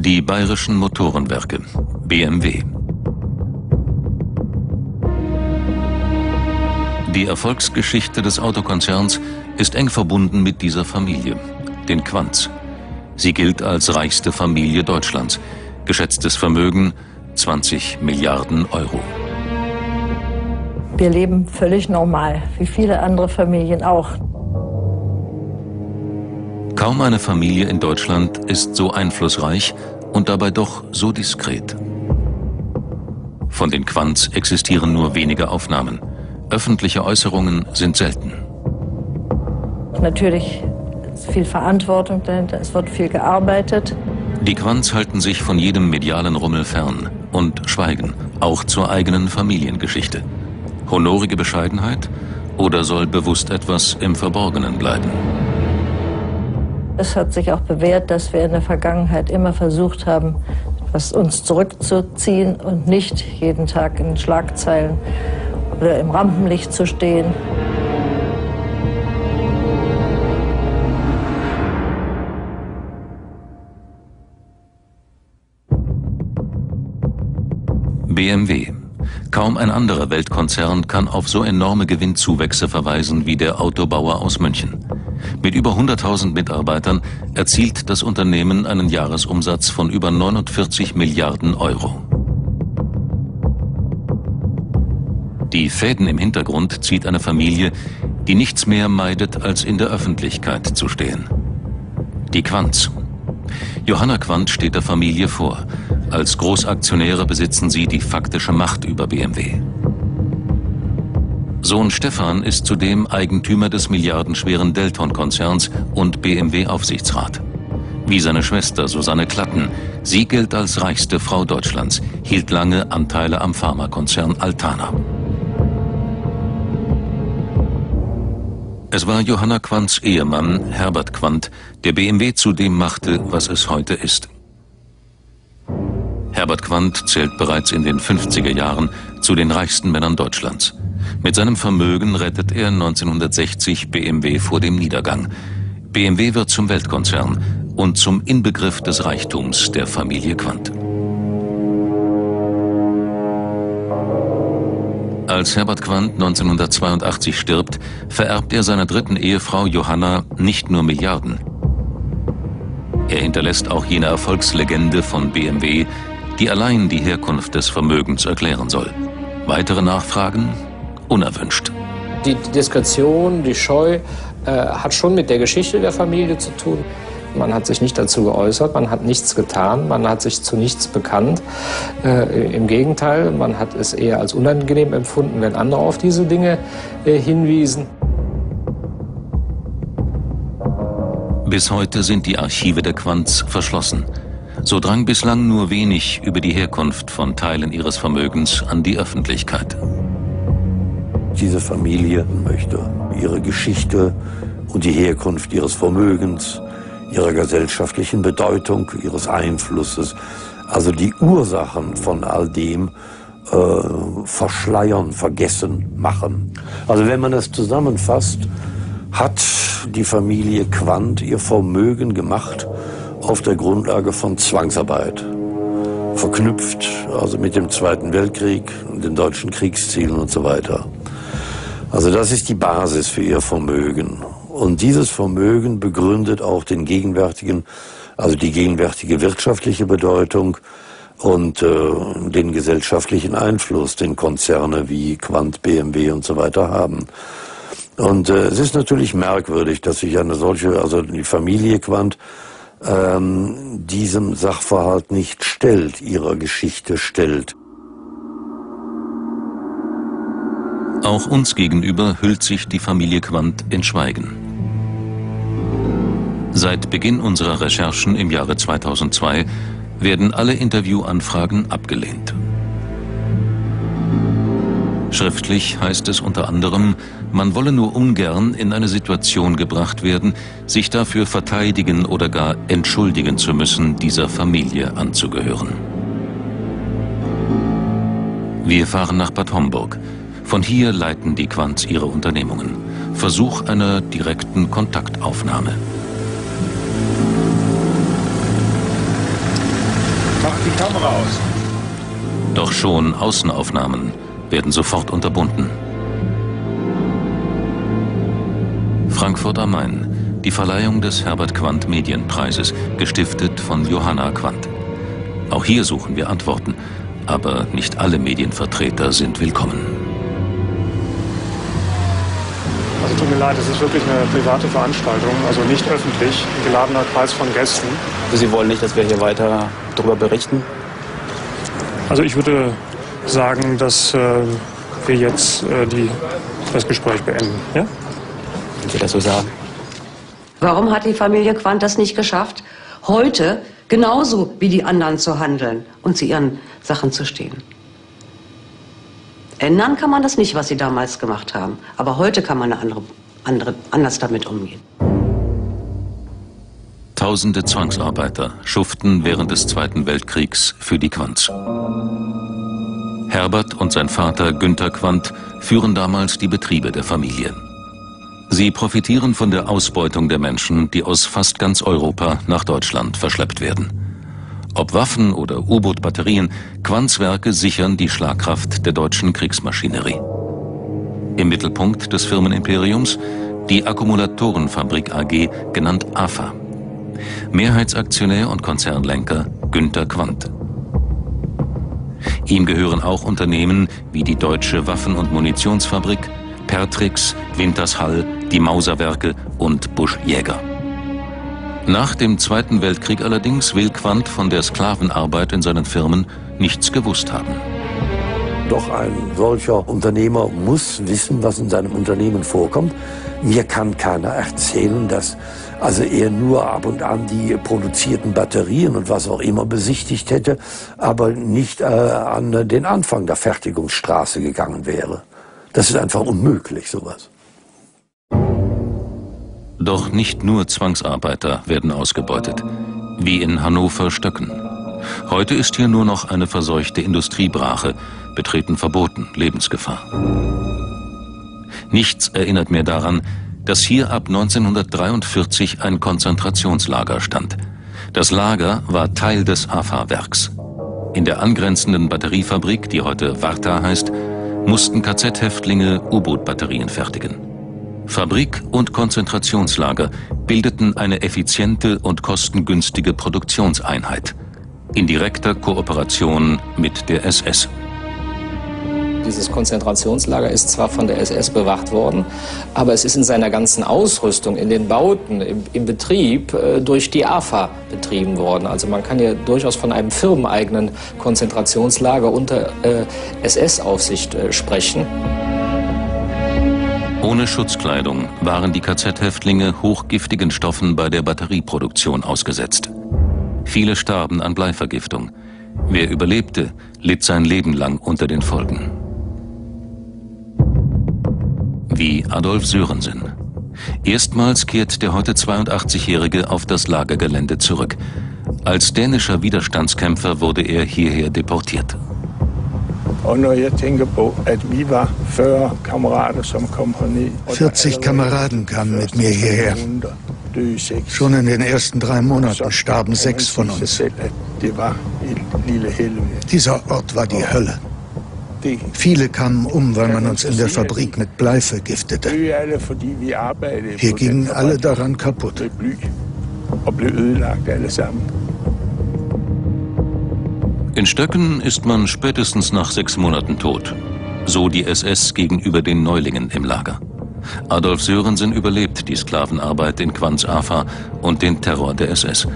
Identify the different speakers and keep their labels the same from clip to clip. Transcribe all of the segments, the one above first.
Speaker 1: Die Bayerischen Motorenwerke BMW Die Erfolgsgeschichte des Autokonzerns ist eng verbunden mit dieser Familie, den Quanz. Sie gilt als reichste Familie Deutschlands. Geschätztes Vermögen 20 Milliarden Euro.
Speaker 2: Wir leben völlig normal, wie viele andere Familien auch.
Speaker 1: Kaum eine Familie in Deutschland ist so einflussreich und dabei doch so diskret. Von den Quanz existieren nur wenige Aufnahmen. Öffentliche Äußerungen sind selten.
Speaker 2: Natürlich ist viel Verantwortung dahinter, es wird viel gearbeitet.
Speaker 1: Die Quanz halten sich von jedem medialen Rummel fern und schweigen, auch zur eigenen Familiengeschichte. Honorige Bescheidenheit oder soll bewusst etwas im Verborgenen bleiben?
Speaker 2: Es hat sich auch bewährt, dass wir in der Vergangenheit immer versucht haben, was uns zurückzuziehen und nicht jeden Tag in Schlagzeilen oder im Rampenlicht zu stehen.
Speaker 1: BMW. Kaum ein anderer Weltkonzern kann auf so enorme Gewinnzuwächse verweisen wie der Autobauer aus München. Mit über 100.000 Mitarbeitern erzielt das Unternehmen einen Jahresumsatz von über 49 Milliarden Euro. Die Fäden im Hintergrund zieht eine Familie, die nichts mehr meidet, als in der Öffentlichkeit zu stehen. Die Quanz. Johanna Quandt steht der Familie vor. Als Großaktionäre besitzen sie die faktische Macht über BMW. Sohn Stefan ist zudem Eigentümer des milliardenschweren Delton-Konzerns und BMW-Aufsichtsrat. Wie seine Schwester Susanne Klatten. Sie gilt als reichste Frau Deutschlands, hielt lange Anteile am Pharmakonzern Altana. Es war Johanna Quants Ehemann, Herbert Quandt, der BMW zu dem machte, was es heute ist. Herbert Quandt zählt bereits in den 50er Jahren zu den reichsten Männern Deutschlands. Mit seinem Vermögen rettet er 1960 BMW vor dem Niedergang. BMW wird zum Weltkonzern und zum Inbegriff des Reichtums der Familie Quandt. Als Herbert Quandt 1982 stirbt, vererbt er seiner dritten Ehefrau Johanna nicht nur Milliarden. Er hinterlässt auch jene Erfolgslegende von BMW, die allein die Herkunft des Vermögens erklären soll. Weitere Nachfragen unerwünscht.
Speaker 3: Die Diskretion, die Scheu äh, hat schon mit der Geschichte der Familie zu tun. Man hat sich nicht dazu geäußert, man hat nichts getan, man hat sich zu nichts bekannt. Äh, Im Gegenteil, man hat es eher als unangenehm empfunden, wenn andere auf diese Dinge äh, hinwiesen.
Speaker 1: Bis heute sind die Archive der Quanz verschlossen. So drang bislang nur wenig über die Herkunft von Teilen ihres Vermögens an die Öffentlichkeit.
Speaker 4: Diese Familie möchte ihre Geschichte und die Herkunft ihres Vermögens, ihrer gesellschaftlichen Bedeutung, ihres Einflusses, also die Ursachen von all dem äh, verschleiern, vergessen, machen. Also wenn man das zusammenfasst, hat die Familie Quandt ihr Vermögen gemacht auf der Grundlage von Zwangsarbeit. Verknüpft also mit dem Zweiten Weltkrieg, den deutschen Kriegszielen und so weiter. Also das ist die Basis für ihr Vermögen. Und dieses Vermögen begründet auch den gegenwärtigen, also die gegenwärtige wirtschaftliche Bedeutung und äh, den gesellschaftlichen Einfluss, den Konzerne wie Quant, BMW und so weiter haben. Und äh, es ist natürlich merkwürdig, dass sich eine solche, also die Familie Quant, ähm, diesem Sachverhalt nicht stellt, ihrer Geschichte stellt.
Speaker 1: Auch uns gegenüber hüllt sich die Familie Quandt in Schweigen. Seit Beginn unserer Recherchen im Jahre 2002 werden alle Interviewanfragen abgelehnt. Schriftlich heißt es unter anderem, man wolle nur ungern in eine Situation gebracht werden, sich dafür verteidigen oder gar entschuldigen zu müssen, dieser Familie anzugehören. Wir fahren nach Bad Homburg. Von hier leiten die Quants ihre Unternehmungen. Versuch einer direkten Kontaktaufnahme.
Speaker 5: Kamera aus.
Speaker 1: Doch schon Außenaufnahmen werden sofort unterbunden. Frankfurt am Main. Die Verleihung des Herbert Quandt Medienpreises, gestiftet von Johanna Quandt. Auch hier suchen wir Antworten, aber nicht alle Medienvertreter sind willkommen.
Speaker 6: Mir leid, es ist wirklich eine private Veranstaltung, also nicht öffentlich, ein geladener Kreis von Gästen.
Speaker 7: Sie wollen nicht, dass wir hier weiter darüber berichten?
Speaker 6: Also ich würde sagen, dass äh, wir jetzt äh, die, das Gespräch beenden. Ja?
Speaker 7: Wenn Sie das so sagen.
Speaker 8: Warum hat die Familie Quandt das nicht geschafft, heute genauso wie die anderen zu handeln und zu ihren Sachen zu stehen? Ändern kann man das nicht, was sie damals gemacht haben. Aber heute kann man eine andere, andere, anders damit umgehen.
Speaker 1: Tausende Zwangsarbeiter schuften während des Zweiten Weltkriegs für die Quants. Herbert und sein Vater Günther Quandt führen damals die Betriebe der Familie. Sie profitieren von der Ausbeutung der Menschen, die aus fast ganz Europa nach Deutschland verschleppt werden. Ob Waffen oder U-Boot-Batterien, Quants Werke sichern die Schlagkraft der deutschen Kriegsmaschinerie. Im Mittelpunkt des Firmenimperiums die Akkumulatorenfabrik AG, genannt AFA. Mehrheitsaktionär und Konzernlenker Günter Quandt. Ihm gehören auch Unternehmen wie die Deutsche Waffen- und Munitionsfabrik, Pertrix, Wintershall, die Mauserwerke und Busch Jäger. Nach dem Zweiten Weltkrieg allerdings will Quandt von der Sklavenarbeit in seinen Firmen nichts gewusst haben.
Speaker 4: Doch ein solcher Unternehmer muss wissen, was in seinem Unternehmen vorkommt. Mir kann keiner erzählen, dass also er nur ab und an die produzierten Batterien und was auch immer besichtigt hätte, aber nicht äh, an den Anfang der Fertigungsstraße gegangen wäre. Das ist einfach unmöglich, sowas.
Speaker 1: Doch nicht nur Zwangsarbeiter werden ausgebeutet, wie in Hannover-Stöcken. Heute ist hier nur noch eine verseuchte Industriebrache, betreten verboten, Lebensgefahr. Nichts erinnert mehr daran, dass hier ab 1943 ein Konzentrationslager stand. Das Lager war Teil des AFA-Werks. In der angrenzenden Batteriefabrik, die heute Warta heißt, mussten KZ-Häftlinge U-Boot-Batterien fertigen. Fabrik und Konzentrationslager bildeten eine effiziente und kostengünstige Produktionseinheit in direkter Kooperation mit der SS.
Speaker 3: Dieses Konzentrationslager ist zwar von der SS bewacht worden, aber es ist in seiner ganzen Ausrüstung, in den Bauten, im, im Betrieb äh, durch die AFA betrieben worden. Also man kann ja durchaus von einem firmeneigenen Konzentrationslager unter äh, SS-Aufsicht äh, sprechen.
Speaker 1: Ohne Schutzkleidung waren die KZ-Häftlinge hochgiftigen Stoffen bei der Batterieproduktion ausgesetzt. Viele starben an Bleivergiftung. Wer überlebte, litt sein Leben lang unter den Folgen wie Adolf Sörensen. Erstmals kehrt der heute 82-Jährige auf das Lagergelände zurück. Als dänischer Widerstandskämpfer wurde er hierher deportiert.
Speaker 9: 40 Kameraden kamen mit mir hierher. Schon in den ersten drei Monaten starben sechs von uns. Dieser Ort war die Hölle. Viele kamen um, weil man uns in der Fabrik mit Blei vergiftete. Wir gingen alle daran kaputt.
Speaker 1: In Stöcken ist man spätestens nach sechs Monaten tot. So die SS gegenüber den Neulingen im Lager. Adolf Sörensen überlebt die Sklavenarbeit in Quanz Afa und den Terror der SS.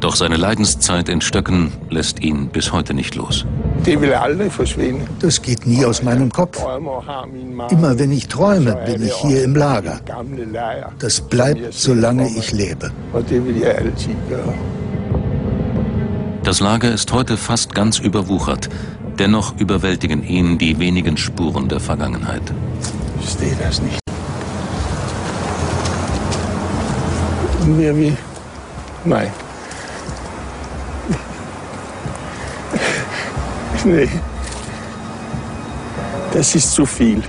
Speaker 1: Doch seine Leidenszeit in Stöcken lässt ihn bis heute nicht los.
Speaker 9: Das geht nie aus meinem Kopf. Immer wenn ich träume, bin ich hier im Lager. Das bleibt, solange ich lebe.
Speaker 1: Das Lager ist heute fast ganz überwuchert. Dennoch überwältigen ihn die wenigen Spuren der Vergangenheit.
Speaker 5: Ich verstehe das nicht. Mehr wie. Nein. Nee. Das ist zu viel.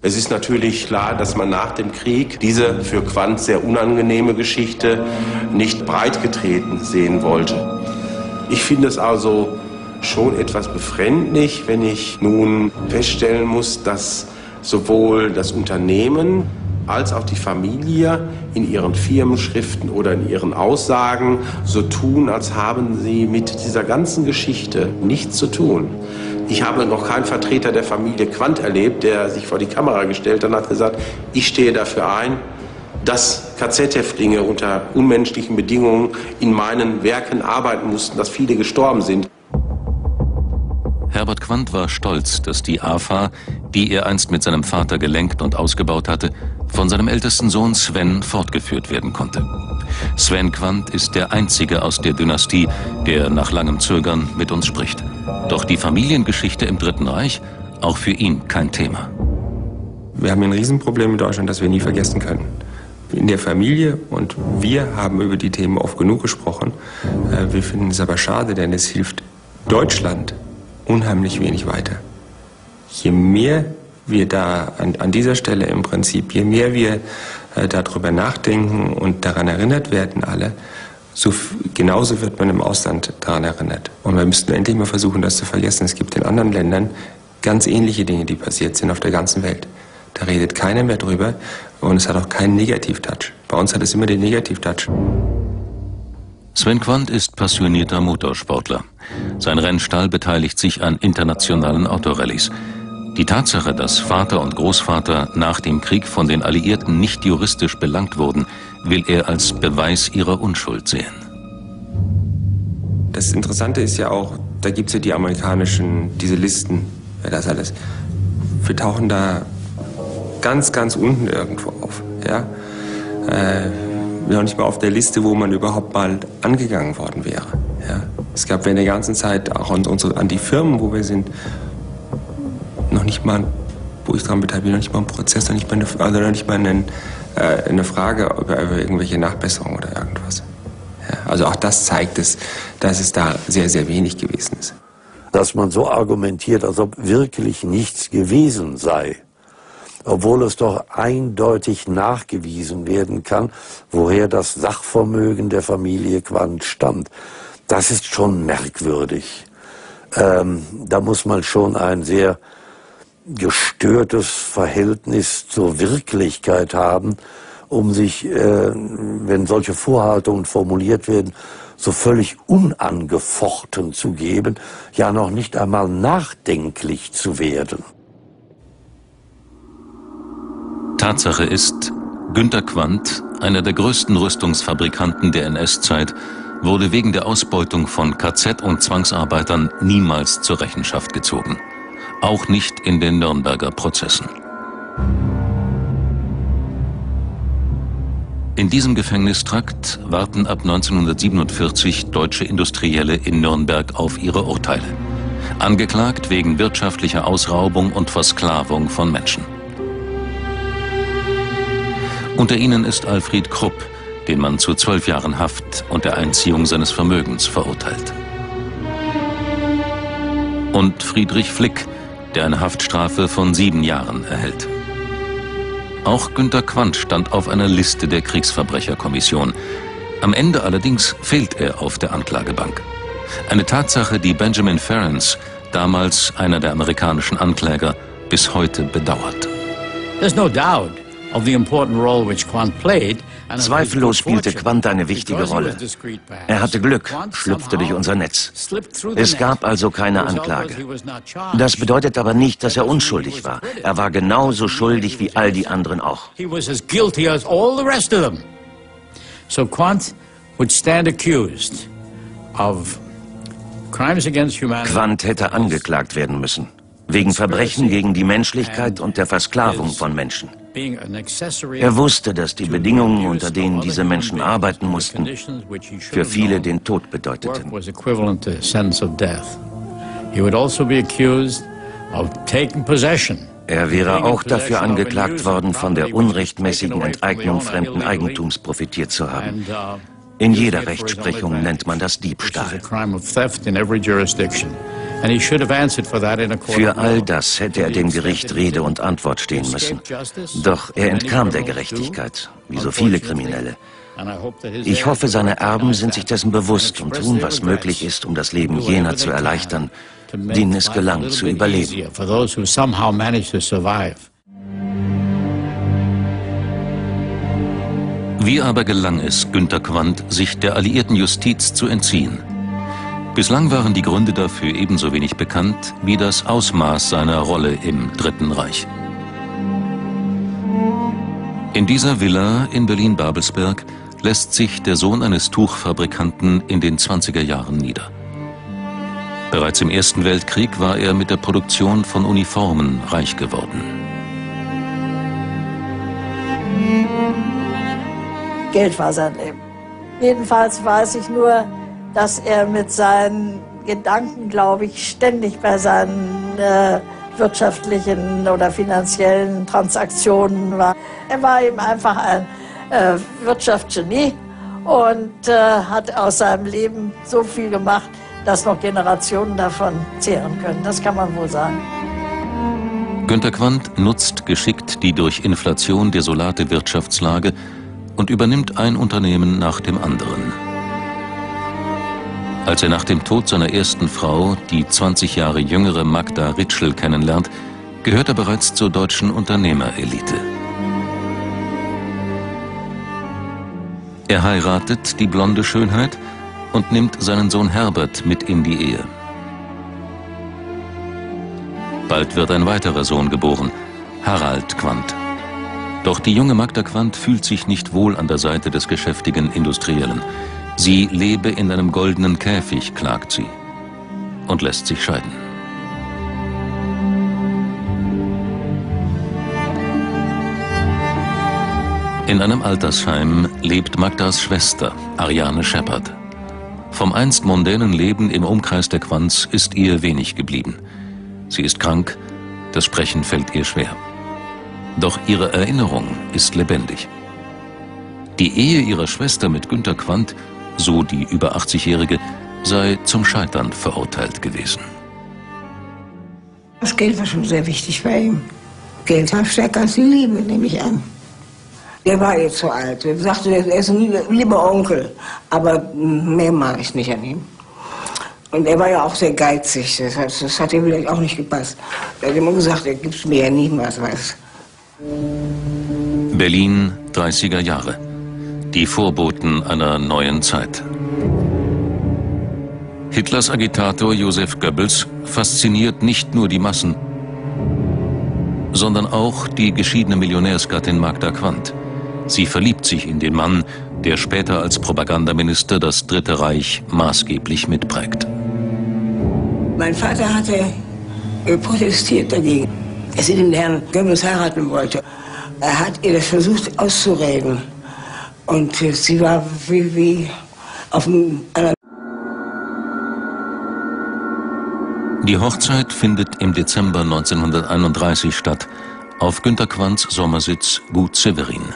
Speaker 10: Es ist natürlich klar, dass man nach dem Krieg diese für Quandt sehr unangenehme Geschichte nicht breitgetreten sehen wollte. Ich finde es also schon etwas befremdlich, wenn ich nun feststellen muss, dass sowohl das Unternehmen als auch die Familie in ihren Firmenschriften oder in ihren Aussagen so tun, als haben sie mit dieser ganzen Geschichte nichts zu tun. Ich habe noch keinen Vertreter der Familie Quandt erlebt, der sich vor die Kamera gestellt hat und hat gesagt, ich stehe dafür ein, dass KZ-Häftlinge unter unmenschlichen Bedingungen in meinen Werken arbeiten mussten, dass viele gestorben sind.
Speaker 1: Herbert Quandt war stolz, dass die AFA, die er einst mit seinem Vater gelenkt und ausgebaut hatte, von seinem ältesten Sohn Sven fortgeführt werden konnte. Sven Quandt ist der einzige aus der Dynastie, der nach langem Zögern mit uns spricht. Doch die Familiengeschichte im Dritten Reich, auch für ihn kein Thema.
Speaker 11: Wir haben ein Riesenproblem in Deutschland, das wir nie vergessen können. In der Familie und wir haben über die Themen oft genug gesprochen. Äh, wir finden es aber schade, denn es hilft Deutschland unheimlich wenig weiter. Je mehr wir da an, an dieser Stelle im Prinzip, je mehr wir äh, darüber nachdenken und daran erinnert werden alle, so genauso wird man im Ausland daran erinnert. Und wir müssten endlich mal versuchen, das zu vergessen. Es gibt in anderen Ländern ganz ähnliche Dinge, die passiert sind auf der ganzen Welt. Da redet keiner mehr drüber und es hat auch keinen Negativ-Touch. Bei uns hat es immer den Negativ-Touch.
Speaker 1: Sven Quandt ist passionierter Motorsportler. Sein Rennstall beteiligt sich an internationalen Autorallyes. Die Tatsache, dass Vater und Großvater nach dem Krieg von den Alliierten nicht juristisch belangt wurden, will er als Beweis ihrer Unschuld sehen.
Speaker 11: Das Interessante ist ja auch, da gibt es ja die amerikanischen, diese Listen, das alles. Wir tauchen da ganz, ganz unten irgendwo auf. Ja? Äh, noch nicht mal auf der Liste, wo man überhaupt mal angegangen worden wäre. Ja? Es gab während der ganzen Zeit auch an, unsere, an die Firmen, wo wir sind, noch nicht mal, wo ich daran beteiligt bin, noch nicht mal ein Prozess, noch nicht mal eine, also noch nicht mal einen, äh, eine Frage über, über, irgendwelche Nachbesserungen oder irgendwas. Ja, also auch das zeigt es, dass es da sehr, sehr wenig gewesen ist.
Speaker 4: Dass man so argumentiert, als ob wirklich nichts gewesen sei, obwohl es doch eindeutig nachgewiesen werden kann, woher das Sachvermögen der Familie Quandt stammt. Das ist schon merkwürdig. Ähm, da muss man schon ein sehr gestörtes Verhältnis zur Wirklichkeit haben, um sich, äh, wenn solche Vorhaltungen formuliert werden, so völlig unangefochten zu geben, ja noch nicht einmal nachdenklich zu werden.
Speaker 1: Tatsache ist, Günter Quandt, einer der größten Rüstungsfabrikanten der NS-Zeit, wurde wegen der Ausbeutung von KZ- und Zwangsarbeitern niemals zur Rechenschaft gezogen auch nicht in den Nürnberger Prozessen. In diesem Gefängnistrakt warten ab 1947 deutsche Industrielle in Nürnberg auf ihre Urteile. Angeklagt wegen wirtschaftlicher Ausraubung und Versklavung von Menschen. Unter ihnen ist Alfred Krupp, den man zu zwölf Jahren Haft und der Einziehung seines Vermögens verurteilt. Und Friedrich Flick, der eine Haftstrafe von sieben Jahren erhält. Auch Günter Quandt stand auf einer Liste der Kriegsverbrecherkommission. Am Ende allerdings fehlt er auf der Anklagebank. Eine Tatsache, die Benjamin Ferens, damals einer der amerikanischen Ankläger, bis heute bedauert.
Speaker 12: There's no doubt
Speaker 13: Zweifellos spielte Quandt eine wichtige Rolle. Er hatte Glück, schlüpfte durch unser Netz. Es gab also keine Anklage. Das bedeutet aber nicht, dass er unschuldig war. Er war genauso schuldig wie all die anderen auch.
Speaker 12: So Quandt would stand accused of crimes against humanity.
Speaker 13: Quandt hätte angeklagt werden müssen. Wegen Verbrechen gegen die Menschlichkeit und der Versklavung von Menschen. Er wusste, dass die Bedingungen, unter denen diese Menschen arbeiten mussten, für viele den Tod bedeuteten. Er wäre auch dafür angeklagt worden, von der unrechtmäßigen Enteignung fremden Eigentums profitiert zu haben. In jeder Rechtsprechung nennt man das Diebstahl. Für all das hätte er dem Gericht Rede und Antwort stehen müssen. Doch er entkam der Gerechtigkeit, wie so viele Kriminelle. Ich hoffe, seine Erben sind sich dessen bewusst und tun, was möglich ist, um das Leben jener zu erleichtern, denen es gelang zu überleben.
Speaker 1: Wie aber gelang es Günter Quandt, sich der alliierten Justiz zu entziehen? Bislang waren die Gründe dafür ebenso wenig bekannt wie das Ausmaß seiner Rolle im Dritten Reich. In dieser Villa in Berlin-Babelsberg lässt sich der Sohn eines Tuchfabrikanten in den 20er Jahren nieder. Bereits im Ersten Weltkrieg war er mit der Produktion von Uniformen reich geworden.
Speaker 2: Geld war sein Leben. Jedenfalls weiß ich nur, dass er mit seinen Gedanken, glaube ich, ständig bei seinen äh, wirtschaftlichen oder finanziellen Transaktionen war. Er war eben einfach ein äh, Wirtschaftsgenie und äh, hat aus seinem Leben so viel gemacht, dass noch Generationen davon zehren können. Das kann man wohl sagen.
Speaker 1: Günter Quandt nutzt geschickt die durch Inflation desolate Wirtschaftslage und übernimmt ein Unternehmen nach dem anderen. Als er nach dem Tod seiner ersten Frau, die 20 Jahre jüngere Magda Ritschel, kennenlernt, gehört er bereits zur deutschen Unternehmerelite. Er heiratet die blonde Schönheit und nimmt seinen Sohn Herbert mit in die Ehe. Bald wird ein weiterer Sohn geboren, Harald Quandt. Doch die junge Magda Quandt fühlt sich nicht wohl an der Seite des geschäftigen Industriellen. Sie lebe in einem goldenen Käfig, klagt sie, und lässt sich scheiden. In einem Altersheim lebt Magdas Schwester, Ariane Shepard. Vom einst mondänen Leben im Umkreis der Quanz ist ihr wenig geblieben. Sie ist krank, das Sprechen fällt ihr schwer. Doch ihre Erinnerung ist lebendig. Die Ehe ihrer Schwester mit Günter Quandt so die über 80-Jährige, sei zum Scheitern verurteilt gewesen.
Speaker 14: Das Geld war schon sehr wichtig bei ihm. Geld war stärker als die Liebe, nehme ich an. Der war jetzt zu alt. Er sagte, er ist ein lieber Onkel, aber mehr mag ich nicht an ihm. Und er war ja auch sehr geizig, das hat, das hat ihm vielleicht auch nicht gepasst. Er hat immer gesagt, er gibt mir ja niemals was.
Speaker 1: Berlin, 30er Jahre die Vorboten einer neuen Zeit. Hitlers Agitator Josef Goebbels fasziniert nicht nur die Massen, sondern auch die geschiedene Millionärsgattin Magda Quandt. Sie verliebt sich in den Mann, der später als Propagandaminister das Dritte Reich maßgeblich mitprägt.
Speaker 14: Mein Vater hatte protestiert dagegen, sie den Herrn Goebbels heiraten wollte. Er hat ihr das versucht auszureden. Und sie war wie, wie auf einer
Speaker 1: Die Hochzeit findet im Dezember 1931 statt, auf Günter Quants Sommersitz Gut Severin.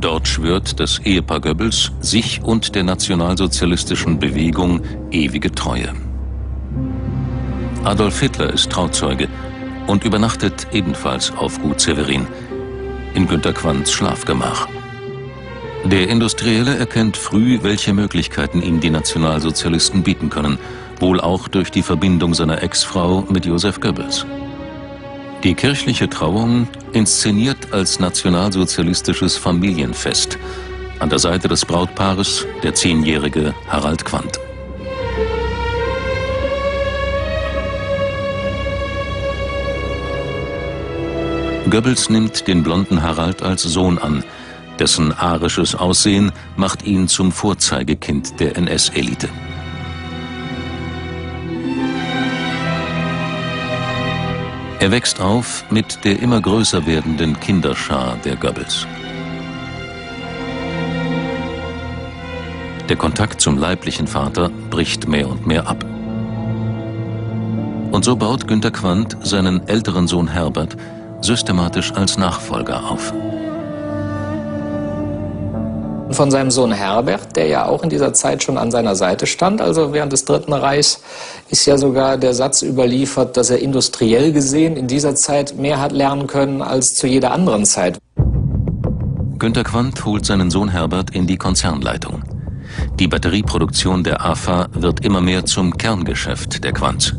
Speaker 1: Dort schwört das Ehepaar Goebbels sich und der nationalsozialistischen Bewegung ewige Treue. Adolf Hitler ist Trauzeuge und übernachtet ebenfalls auf Gut Severin in Günter Quants Schlafgemach. Der Industrielle erkennt früh, welche Möglichkeiten ihm die Nationalsozialisten bieten können, wohl auch durch die Verbindung seiner Ex-Frau mit Josef Goebbels. Die kirchliche Trauung inszeniert als nationalsozialistisches Familienfest. An der Seite des Brautpaares der zehnjährige Harald Quandt. Goebbels nimmt den blonden Harald als Sohn an. Dessen arisches Aussehen macht ihn zum Vorzeigekind der NS-Elite. Er wächst auf mit der immer größer werdenden Kinderschar der Goebbels. Der Kontakt zum leiblichen Vater bricht mehr und mehr ab. Und so baut Günter Quandt seinen älteren Sohn Herbert systematisch als Nachfolger auf.
Speaker 3: von seinem Sohn Herbert, der ja auch in dieser Zeit schon an seiner Seite stand. Also während des Dritten Reichs ist ja sogar der Satz überliefert, dass er industriell gesehen in dieser Zeit mehr hat lernen können als zu jeder anderen Zeit.
Speaker 1: Günter Quandt holt seinen Sohn Herbert in die Konzernleitung. Die Batterieproduktion der AFA wird immer mehr zum Kerngeschäft der Quandt.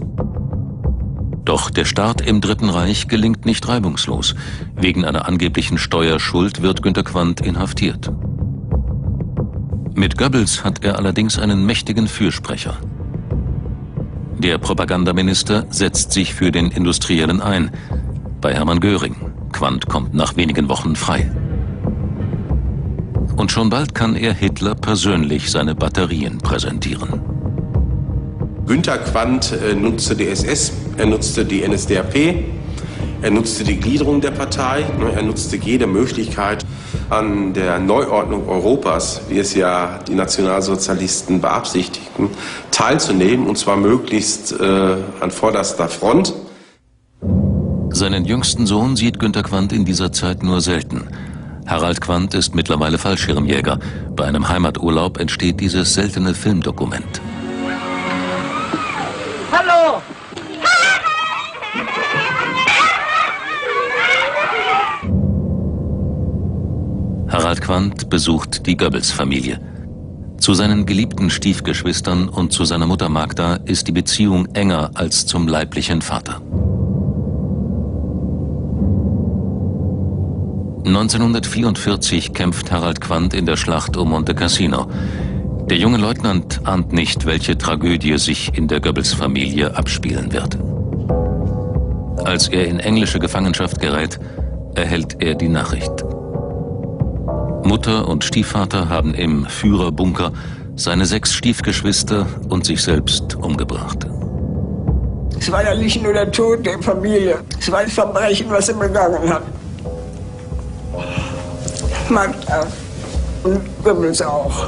Speaker 1: Doch der Start im Dritten Reich gelingt nicht reibungslos. Wegen einer angeblichen Steuerschuld wird Günter Quandt inhaftiert. Mit Goebbels hat er allerdings einen mächtigen Fürsprecher. Der Propagandaminister setzt sich für den Industriellen ein. Bei Hermann Göring. Quandt kommt nach wenigen Wochen frei. Und schon bald kann er Hitler persönlich seine Batterien präsentieren.
Speaker 10: Günter Quandt äh, nutzte die SS, er nutzte die NSDAP, er nutzte die Gliederung der Partei, ne, er nutzte jede Möglichkeit an der Neuordnung Europas, wie es ja die Nationalsozialisten beabsichtigten, teilzunehmen, und zwar möglichst äh, an vorderster Front.
Speaker 1: Seinen jüngsten Sohn sieht Günter Quandt in dieser Zeit nur selten. Harald Quandt ist mittlerweile Fallschirmjäger. Bei einem Heimaturlaub entsteht dieses seltene Filmdokument. Harald Quandt besucht die Goebbels-Familie. Zu seinen geliebten Stiefgeschwistern und zu seiner Mutter Magda ist die Beziehung enger als zum leiblichen Vater. 1944 kämpft Harald Quandt in der Schlacht um Monte Cassino. Der junge Leutnant ahnt nicht, welche Tragödie sich in der Goebbels-Familie abspielen wird. Als er in englische Gefangenschaft gerät, erhält er die Nachricht. Mutter und Stiefvater haben im Führerbunker seine sechs Stiefgeschwister und sich selbst umgebracht.
Speaker 14: Es war ja nicht nur der Tod der Familie, es war ein Verbrechen, was er begangen hat. Magda und Goebbels auch.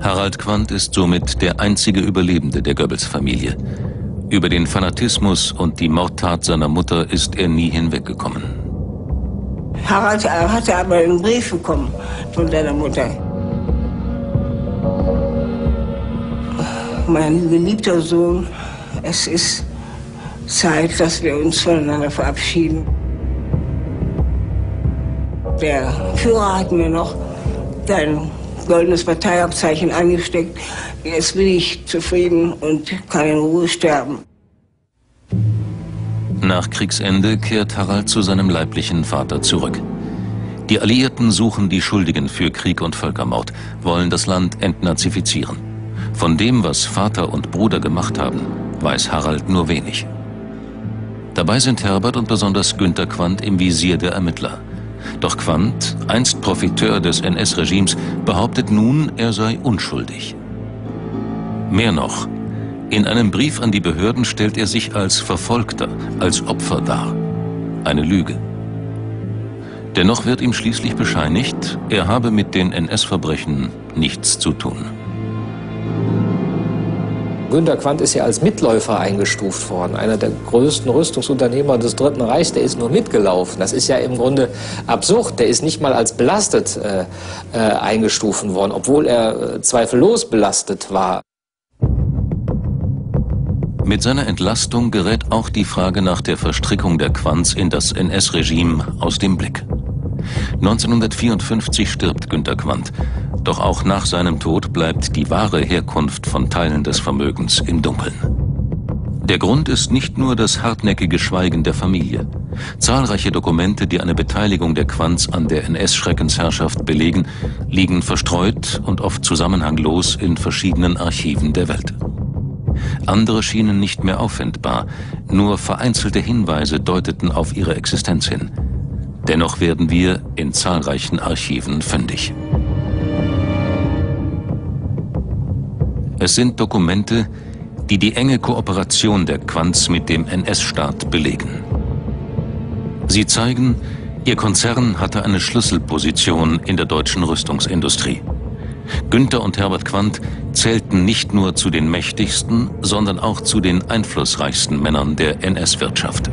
Speaker 1: Harald Quandt ist somit der einzige Überlebende der Goebbels-Familie. Über den Fanatismus und die Mordtat seiner Mutter ist er nie hinweggekommen.
Speaker 14: Harald hatte aber einen Brief bekommen von seiner Mutter. Mein geliebter Sohn, es ist Zeit, dass wir uns voneinander verabschieden. Der Führer hat mir noch sein goldenes Parteiabzeichen angesteckt. Jetzt bin ich zufrieden und kann in Ruhe sterben.
Speaker 1: Nach Kriegsende kehrt Harald zu seinem leiblichen Vater zurück. Die Alliierten suchen die Schuldigen für Krieg und Völkermord, wollen das Land entnazifizieren. Von dem, was Vater und Bruder gemacht haben, weiß Harald nur wenig. Dabei sind Herbert und besonders Günter Quandt im Visier der Ermittler. Doch Quandt, einst Profiteur des NS-Regimes, behauptet nun, er sei unschuldig. Mehr noch, in einem Brief an die Behörden stellt er sich als Verfolgter, als Opfer dar. Eine Lüge. Dennoch wird ihm schließlich bescheinigt, er habe mit den NS-Verbrechen nichts zu tun.
Speaker 3: Günter Quandt ist ja als Mitläufer eingestuft worden. Einer der größten Rüstungsunternehmer des Dritten Reichs, der ist nur mitgelaufen. Das ist ja im Grunde absurd. Der ist nicht mal als belastet äh, äh, eingestuft worden, obwohl er äh, zweifellos belastet war.
Speaker 1: Mit seiner Entlastung gerät auch die Frage nach der Verstrickung der Quanz in das NS-Regime aus dem Blick. 1954 stirbt Günter Quandt. Doch auch nach seinem Tod bleibt die wahre Herkunft von Teilen des Vermögens im Dunkeln. Der Grund ist nicht nur das hartnäckige Schweigen der Familie. Zahlreiche Dokumente, die eine Beteiligung der Quanz an der NS-Schreckensherrschaft belegen, liegen verstreut und oft zusammenhanglos in verschiedenen Archiven der Welt. Andere schienen nicht mehr auffindbar, nur vereinzelte Hinweise deuteten auf ihre Existenz hin. Dennoch werden wir in zahlreichen Archiven fündig. Es sind Dokumente, die die enge Kooperation der Quanz mit dem NS-Staat belegen. Sie zeigen, ihr Konzern hatte eine Schlüsselposition in der deutschen Rüstungsindustrie. Günther und Herbert Quandt zählten nicht nur zu den mächtigsten, sondern auch zu den einflussreichsten Männern der NS-Wirtschaft.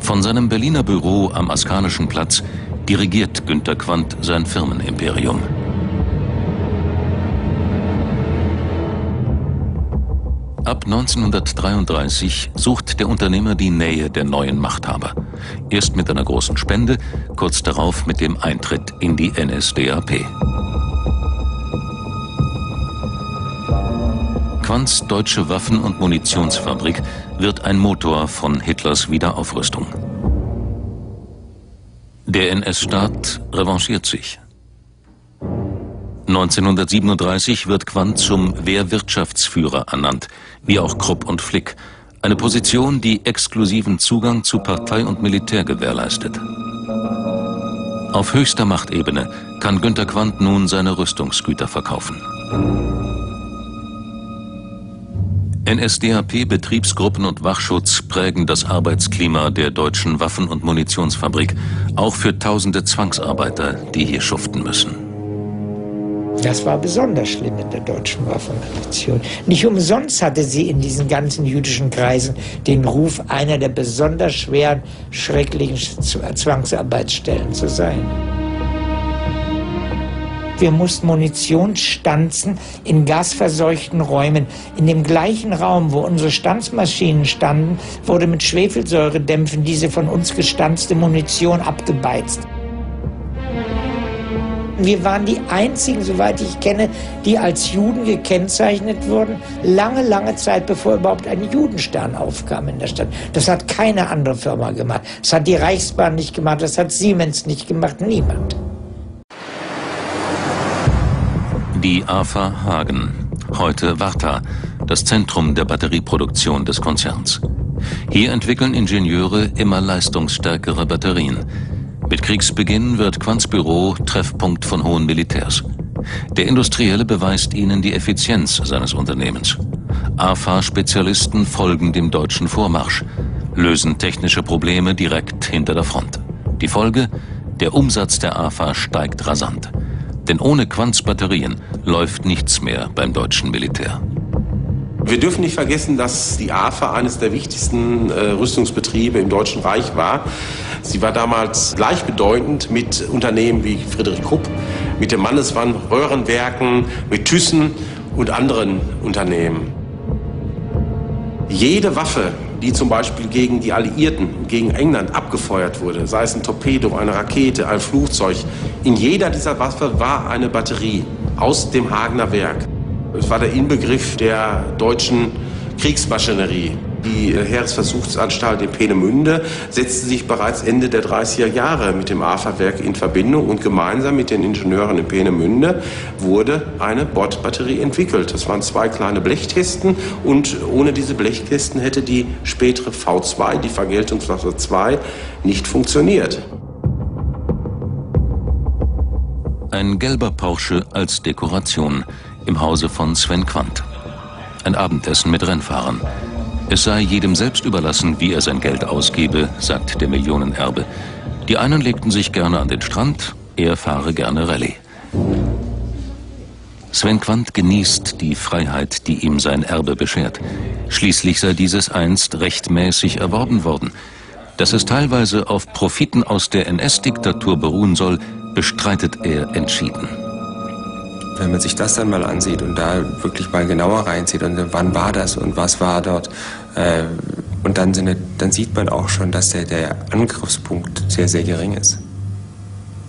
Speaker 1: Von seinem Berliner Büro am Askanischen Platz dirigiert Günter Quandt sein Firmenimperium. Ab 1933 sucht der Unternehmer die Nähe der neuen Machthaber. Erst mit einer großen Spende, kurz darauf mit dem Eintritt in die NSDAP. Quants deutsche Waffen- und Munitionsfabrik wird ein Motor von Hitlers Wiederaufrüstung. Der NS-Staat revanchiert sich. 1937 wird Quandt zum Wehrwirtschaftsführer ernannt, wie auch Krupp und Flick. Eine Position, die exklusiven Zugang zu Partei und Militär gewährleistet. Auf höchster Machtebene kann Günter Quandt nun seine Rüstungsgüter verkaufen. NSDAP, Betriebsgruppen und Wachschutz prägen das Arbeitsklima der deutschen Waffen- und Munitionsfabrik, auch für tausende Zwangsarbeiter, die hier schuften müssen.
Speaker 15: Das war besonders schlimm in der deutschen Waffenmunition. Nicht umsonst hatte sie in diesen ganzen jüdischen Kreisen den Ruf, einer der besonders schweren, schrecklichen Zwangsarbeitsstellen zu sein. Wir mussten Munition stanzen in gasverseuchten Räumen. In dem gleichen Raum, wo unsere Stanzmaschinen standen, wurde mit Schwefelsäuredämpfen diese von uns gestanzte Munition abgebeizt. Wir waren die einzigen, soweit ich kenne, die als Juden gekennzeichnet wurden, lange, lange Zeit bevor überhaupt ein Judenstern aufkam in der Stadt. Das hat keine andere Firma gemacht. Das hat die Reichsbahn nicht gemacht, das hat Siemens nicht gemacht, niemand.
Speaker 1: Die AFA Hagen, heute Warta, das Zentrum der Batterieproduktion des Konzerns. Hier entwickeln Ingenieure immer leistungsstärkere Batterien. Mit Kriegsbeginn wird Quants Büro Treffpunkt von hohen Militärs. Der Industrielle beweist ihnen die Effizienz seines Unternehmens. AFA-Spezialisten folgen dem deutschen Vormarsch, lösen technische Probleme direkt hinter der Front. Die Folge? Der Umsatz der AFA steigt rasant. Denn ohne Quants Batterien läuft nichts mehr beim deutschen Militär.
Speaker 10: Wir dürfen nicht vergessen, dass die AFA eines der wichtigsten äh, Rüstungsbetriebe im Deutschen Reich war. Sie war damals gleichbedeutend mit Unternehmen wie Friedrich Krupp, mit dem Mannesmann Röhrenwerken, mit Thyssen und anderen Unternehmen. Jede Waffe, die zum Beispiel gegen die Alliierten, gegen England abgefeuert wurde, sei es ein Torpedo, eine Rakete, ein Flugzeug, in jeder dieser Waffe war eine Batterie aus dem Hagener Werk. Es war der Inbegriff der deutschen Kriegsmaschinerie. Die Heeresversuchsanstalt in Peenemünde setzte sich bereits Ende der 30er Jahre mit dem AFA-Werk in Verbindung und gemeinsam mit den Ingenieuren in Peenemünde wurde eine Bordbatterie entwickelt. Das waren zwei kleine Blechkästen und ohne diese Blechkästen hätte die spätere V2, die Vergeltungswaffe 2, nicht funktioniert.
Speaker 1: Ein gelber Porsche als Dekoration im Hause von Sven Quandt. Ein Abendessen mit Rennfahrern. Es sei jedem selbst überlassen, wie er sein Geld ausgebe, sagt der Millionenerbe. Die einen legten sich gerne an den Strand, er fahre gerne Rallye. Sven Quandt genießt die Freiheit, die ihm sein Erbe beschert. Schließlich sei dieses einst rechtmäßig erworben worden. Dass es teilweise auf Profiten aus der NS-Diktatur beruhen soll, bestreitet er entschieden
Speaker 11: wenn man sich das dann mal ansieht und da wirklich mal genauer reinzieht und wann war das und was war dort, äh, und dann, sind, dann sieht man auch schon, dass der, der Angriffspunkt sehr, sehr gering ist.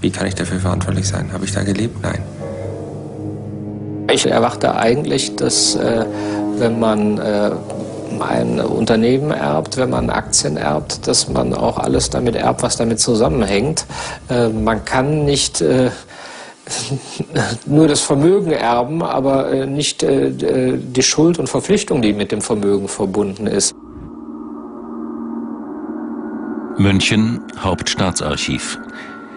Speaker 11: Wie kann ich dafür verantwortlich sein? Habe ich da gelebt? Nein.
Speaker 3: Ich erwarte eigentlich, dass äh, wenn man äh, ein Unternehmen erbt, wenn man Aktien erbt, dass man auch alles damit erbt, was damit zusammenhängt. Äh, man kann nicht äh, nur das Vermögen erben, aber äh, nicht äh, äh, die Schuld und Verpflichtung, die mit dem Vermögen verbunden ist.
Speaker 1: München, Hauptstaatsarchiv.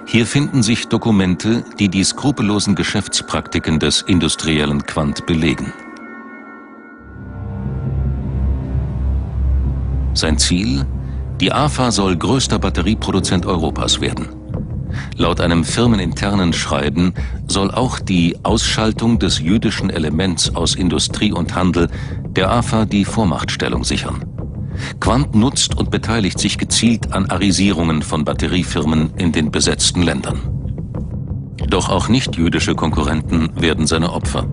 Speaker 1: Hier finden sich Dokumente, die die skrupellosen Geschäftspraktiken des industriellen Quant belegen. Sein Ziel? Die AFA soll größter Batterieproduzent Europas werden. Laut einem firmeninternen Schreiben soll auch die Ausschaltung des jüdischen Elements aus Industrie und Handel der AFA die Vormachtstellung sichern. Quandt nutzt und beteiligt sich gezielt an Arisierungen von Batteriefirmen in den besetzten Ländern. Doch auch nicht-jüdische Konkurrenten werden seine Opfer.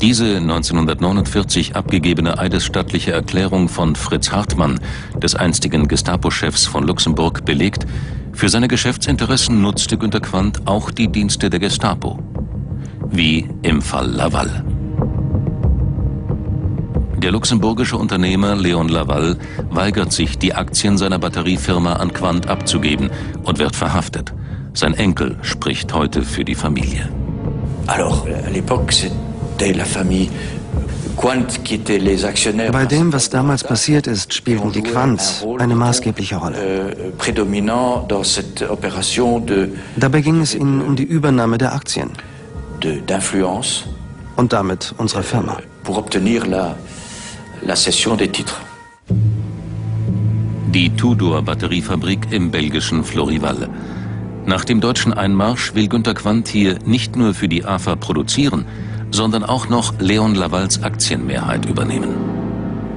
Speaker 1: Diese 1949 abgegebene eidesstattliche Erklärung von Fritz Hartmann, des einstigen Gestapo-Chefs von Luxemburg, belegt, für seine Geschäftsinteressen nutzte Günter Quandt auch die Dienste der Gestapo. Wie im Fall Laval. Der luxemburgische Unternehmer Leon Laval weigert sich, die Aktien seiner Batteriefirma an Quandt abzugeben und wird verhaftet. Sein Enkel spricht heute für die Familie.
Speaker 16: Alors, à l'époque, c'était la famille
Speaker 17: bei dem, was damals passiert ist, spielten die Quants eine maßgebliche Rolle.
Speaker 16: Euh,
Speaker 17: Dabei ging es ihnen um die Übernahme der Aktien und damit unserer Firma.
Speaker 1: Die Tudor Batteriefabrik im belgischen Florival. Nach dem deutschen Einmarsch will Günter Quandt hier nicht nur für die AFA produzieren, sondern auch noch Leon Lavals Aktienmehrheit übernehmen.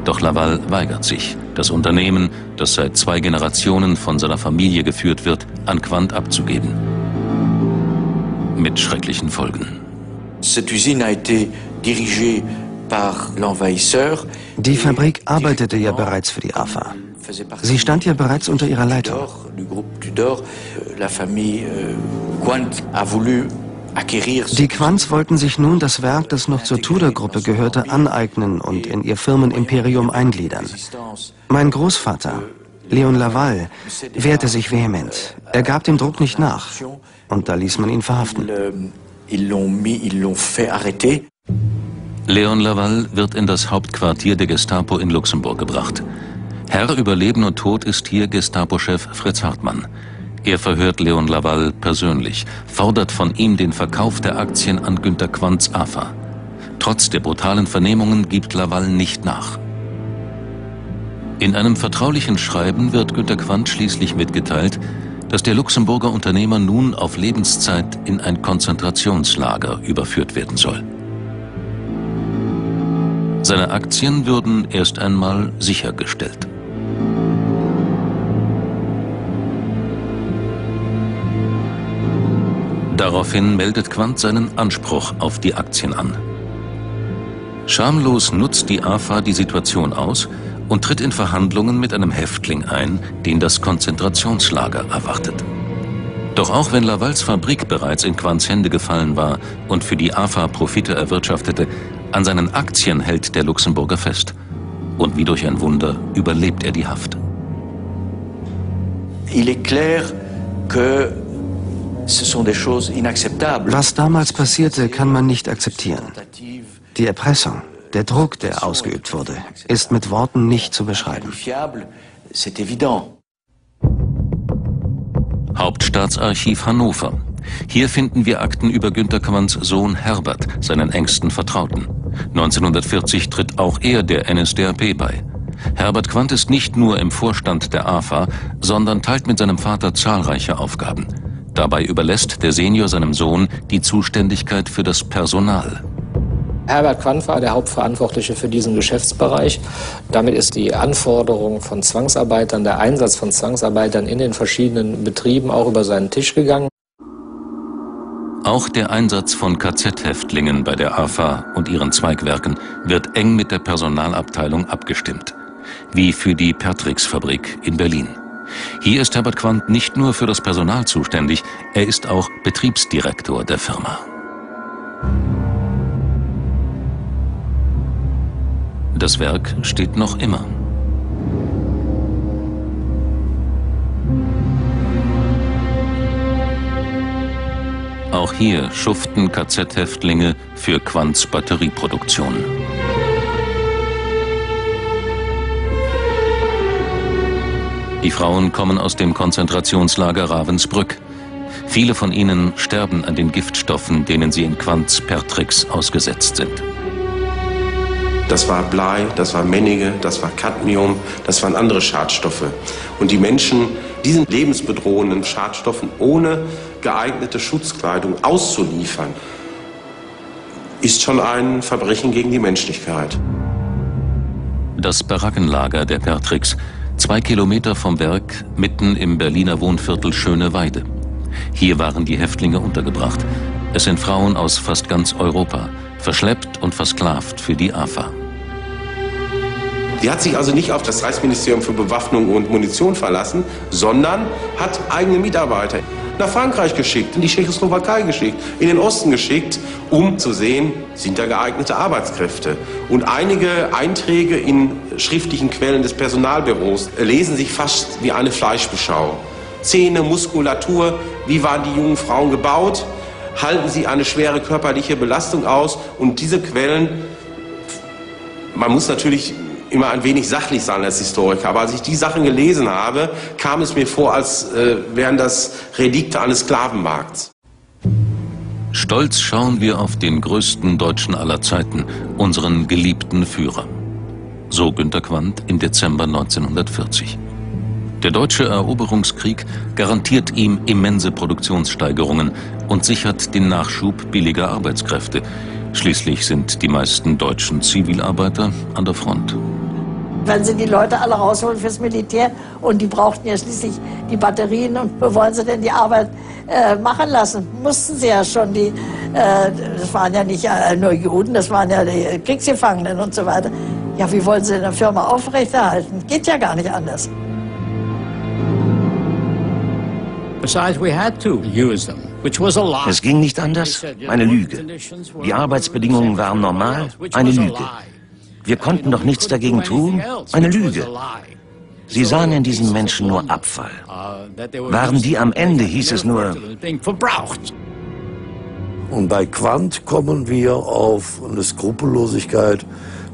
Speaker 1: Doch Laval weigert sich, das Unternehmen, das seit zwei Generationen von seiner Familie geführt wird, an Quandt abzugeben. Mit schrecklichen Folgen.
Speaker 17: Die Fabrik arbeitete ja bereits für die AFA. Sie stand ja bereits unter ihrer Leitung. Die Quants wollten sich nun das Werk, das noch zur Tudor-Gruppe gehörte, aneignen und in ihr Firmenimperium eingliedern. Mein Großvater, Leon Laval, wehrte sich vehement. Er gab dem Druck nicht nach. Und da ließ man ihn verhaften.
Speaker 1: Leon Laval wird in das Hauptquartier der Gestapo in Luxemburg gebracht. Herr über Leben und Tod ist hier Gestapo-Chef Fritz Hartmann. Er verhört Leon Laval persönlich, fordert von ihm den Verkauf der Aktien an Günter Quants AFA. Trotz der brutalen Vernehmungen gibt Laval nicht nach. In einem vertraulichen Schreiben wird Günter Quandt schließlich mitgeteilt, dass der Luxemburger Unternehmer nun auf Lebenszeit in ein Konzentrationslager überführt werden soll. Seine Aktien würden erst einmal sichergestellt. Daraufhin meldet Quandt seinen Anspruch auf die Aktien an. Schamlos nutzt die AFA die Situation aus und tritt in Verhandlungen mit einem Häftling ein, den das Konzentrationslager erwartet. Doch auch wenn Lavals Fabrik bereits in Quants Hände gefallen war und für die AFA Profite erwirtschaftete, an seinen Aktien hält der Luxemburger fest. Und wie durch ein Wunder überlebt er die Haft.
Speaker 16: Il est clair que
Speaker 17: was damals passierte, kann man nicht akzeptieren. Die Erpressung, der Druck, der ausgeübt wurde, ist mit Worten nicht zu beschreiben.
Speaker 1: Hauptstaatsarchiv Hannover. Hier finden wir Akten über Günter Quands Sohn Herbert, seinen engsten Vertrauten. 1940 tritt auch er der NSDAP bei. Herbert Quandt ist nicht nur im Vorstand der AFA, sondern teilt mit seinem Vater zahlreiche Aufgaben. Dabei überlässt der Senior seinem Sohn die Zuständigkeit für das Personal.
Speaker 3: Herbert Quandt war der Hauptverantwortliche für diesen Geschäftsbereich. Damit ist die Anforderung von Zwangsarbeitern, der Einsatz von Zwangsarbeitern in den verschiedenen Betrieben auch über seinen Tisch gegangen.
Speaker 1: Auch der Einsatz von KZ-Häftlingen bei der AFA und ihren Zweigwerken wird eng mit der Personalabteilung abgestimmt. Wie für die Pertrix-Fabrik in Berlin. Hier ist Herbert Quandt nicht nur für das Personal zuständig, er ist auch Betriebsdirektor der Firma. Das Werk steht noch immer. Auch hier schuften KZ-Häftlinge für Quants Batterieproduktion. Die Frauen kommen aus dem Konzentrationslager Ravensbrück. Viele von ihnen sterben an den Giftstoffen, denen sie in Quants Pertrix ausgesetzt sind.
Speaker 10: Das war Blei, das war Männige, das war Cadmium, das waren andere Schadstoffe. Und die Menschen diesen lebensbedrohenden Schadstoffen ohne geeignete Schutzkleidung auszuliefern, ist schon ein Verbrechen gegen die Menschlichkeit.
Speaker 1: Das Barackenlager der Pertrix Zwei Kilometer vom Werk, mitten im Berliner Wohnviertel Schöne Weide. Hier waren die Häftlinge untergebracht. Es sind Frauen aus fast ganz Europa, verschleppt und versklavt für die AFA.
Speaker 10: Die hat sich also nicht auf das Reichsministerium für Bewaffnung und Munition verlassen, sondern hat eigene Mitarbeiter nach Frankreich geschickt, in die Tschechoslowakei geschickt, in den Osten geschickt, um zu sehen, sind da geeignete Arbeitskräfte. Und einige Einträge in schriftlichen Quellen des Personalbüros lesen sich fast wie eine Fleischbeschau. Zähne, Muskulatur, wie waren die jungen Frauen gebaut, halten sie eine schwere körperliche Belastung aus und diese Quellen, man muss natürlich immer ein wenig sachlich sein als Historiker. Aber als ich die Sachen gelesen habe, kam es mir vor, als äh, wären das Relikte eines Sklavenmarkts.
Speaker 1: Stolz schauen wir auf den größten Deutschen aller Zeiten, unseren geliebten Führer. So Günter Quandt im Dezember 1940. Der deutsche Eroberungskrieg garantiert ihm immense Produktionssteigerungen und sichert den Nachschub billiger Arbeitskräfte. Schließlich sind die meisten deutschen Zivilarbeiter an der Front.
Speaker 2: Wenn sie die Leute alle rausholen fürs Militär und die brauchten ja schließlich die Batterien und wo wollen sie denn die Arbeit äh, machen lassen? Mussten sie ja schon die, äh, das waren ja nicht äh, nur Juden, das waren ja die Kriegsgefangenen und so weiter. Ja, wie wollen sie eine Firma aufrechterhalten? Geht ja gar nicht anders.
Speaker 13: Es ging nicht anders, eine Lüge. Die Arbeitsbedingungen waren normal, eine Lüge. Wir konnten doch nichts dagegen tun, eine Lüge. Sie sahen in diesen Menschen nur Abfall. Waren die am Ende, hieß es nur...
Speaker 4: Und bei Quandt kommen wir auf eine Skrupellosigkeit,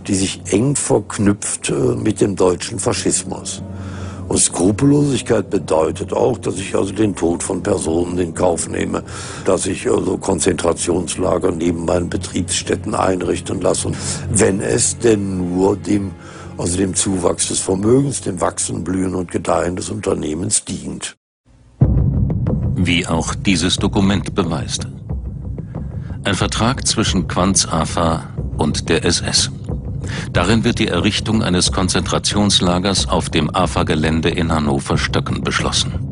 Speaker 4: die sich eng verknüpft äh, mit dem deutschen Faschismus. Und Skrupellosigkeit bedeutet auch, dass ich also den Tod von Personen in Kauf nehme, dass ich also Konzentrationslager neben meinen Betriebsstätten einrichten lasse, wenn es denn nur dem also dem Zuwachs des Vermögens, dem Wachsen, Blühen und Gedeihen des Unternehmens dient.
Speaker 1: Wie auch dieses Dokument beweist. Ein Vertrag zwischen Quanz AFA und der SS. Darin wird die Errichtung eines Konzentrationslagers auf dem AFA-Gelände in Hannover-Stöcken beschlossen.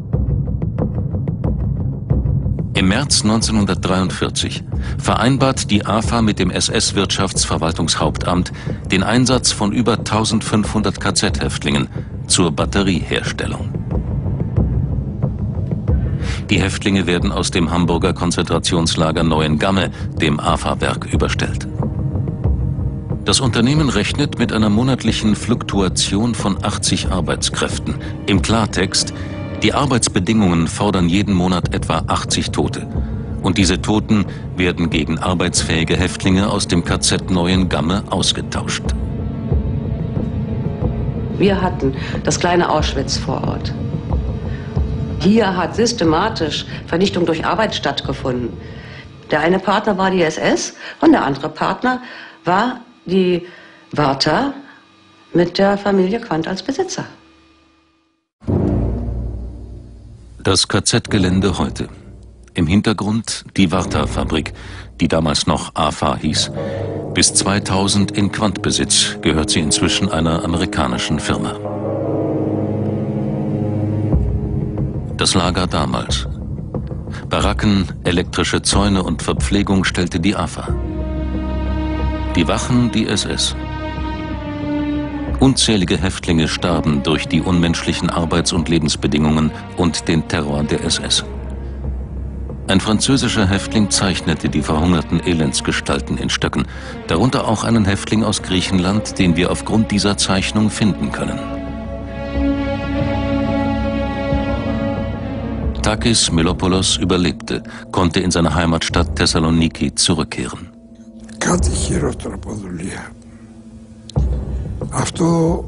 Speaker 1: Im März 1943 vereinbart die AFA mit dem SS-Wirtschaftsverwaltungshauptamt den Einsatz von über 1500 KZ-Häftlingen zur Batterieherstellung. Die Häftlinge werden aus dem Hamburger Konzentrationslager Neuengamme, dem AFA-Werk, überstellt. Das Unternehmen rechnet mit einer monatlichen Fluktuation von 80 Arbeitskräften. Im Klartext, die Arbeitsbedingungen fordern jeden Monat etwa 80 Tote. Und diese Toten werden gegen arbeitsfähige Häftlinge aus dem KZ Neuengamme ausgetauscht.
Speaker 8: Wir hatten das kleine Auschwitz vor Ort. Hier hat systematisch Vernichtung durch Arbeit stattgefunden. Der eine Partner war die SS und der andere Partner war die Warta mit der Familie Quandt als Besitzer.
Speaker 1: Das KZ-Gelände heute. Im Hintergrund die Warta-Fabrik, die damals noch AFA hieß. Bis 2000 in Quandt-Besitz gehört sie inzwischen einer amerikanischen Firma. Das Lager damals. Baracken, elektrische Zäune und Verpflegung stellte die AFA. Die Wachen die SS. Unzählige Häftlinge starben durch die unmenschlichen Arbeits- und Lebensbedingungen und den Terror der SS. Ein französischer Häftling zeichnete die verhungerten Elendsgestalten in Stöcken, darunter auch einen Häftling aus Griechenland, den wir aufgrund dieser Zeichnung finden können. Takis Melopoulos überlebte, konnte in seine Heimatstadt Thessaloniki zurückkehren
Speaker 18: κάτι χειρότερο από δουλεία. Αυτό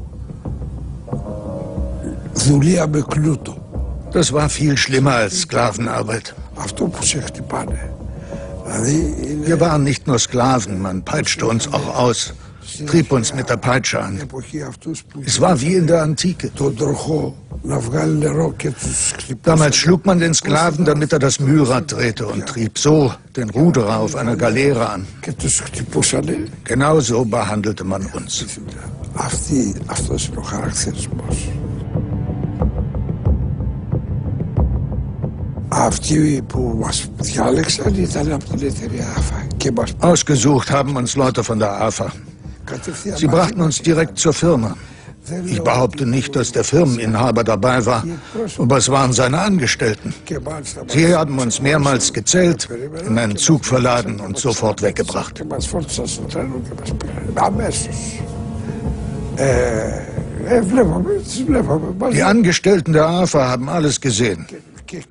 Speaker 18: δουλεία με κλούτο.
Speaker 9: Das war viel schlimmer als Sklavenarbeit.
Speaker 18: Αυτό που σε χτυπάνε.
Speaker 9: Wir waren nicht nur Sklaven, man peitschte uns auch aus, trieb uns mit der Peitsche an. Es war wie in der Antike. Damals schlug man den Sklaven, damit er das Mühlrad drehte und trieb so den Ruderer auf einer Galeere an. Genauso behandelte man uns. Ausgesucht haben uns Leute von der AFA. Sie brachten uns direkt zur Firma. Ich behaupte nicht, dass der Firmeninhaber dabei war, aber es waren seine Angestellten. Sie haben uns mehrmals gezählt, in einen Zug verladen und sofort weggebracht. Die Angestellten der AFA haben alles gesehen.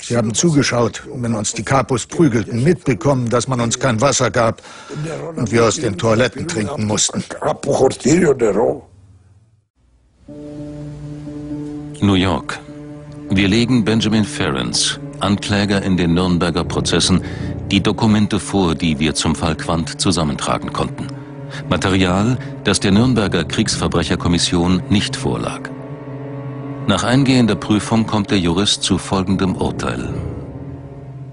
Speaker 9: Sie haben zugeschaut, wenn uns die Kapos prügelten, mitbekommen, dass man uns kein Wasser gab und wir aus den Toiletten trinken mussten.
Speaker 1: New York. Wir legen Benjamin Ferens, Ankläger in den Nürnberger Prozessen, die Dokumente vor, die wir zum Fall Quandt zusammentragen konnten. Material, das der Nürnberger Kriegsverbrecherkommission nicht vorlag. Nach eingehender Prüfung kommt der Jurist zu folgendem Urteil.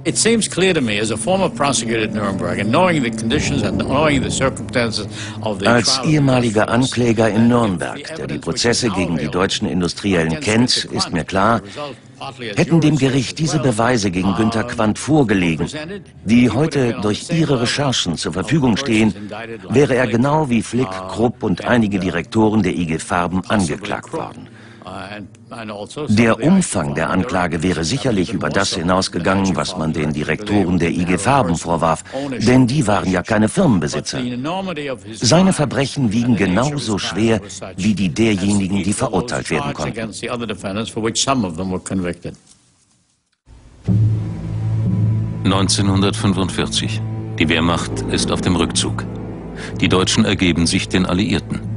Speaker 12: It seems clear to me as a former prosecutor at Nuremberg and knowing the conditions and knowing the circumstances of the
Speaker 13: Als ehemaliger Ankläger in Nürnberg, der die Prozesse gegen die deutschen Industriellen kennt, ist mir klar, hätten dem Gericht diese Beweise gegen Günter Quandt vorgelegen, die heute durch Ihre Recherchen zur Verfügung stehen, wäre er genau wie Flick, Krupp und einige Direktoren der IG Farben angeklagt worden. Der Umfang der Anklage wäre sicherlich über das hinausgegangen, was man den Direktoren der IG Farben vorwarf, denn die waren ja keine Firmenbesitzer. Seine Verbrechen wiegen genauso schwer wie die derjenigen, die verurteilt werden konnten.
Speaker 1: 1945. Die Wehrmacht ist auf dem Rückzug. Die Deutschen ergeben sich den Alliierten.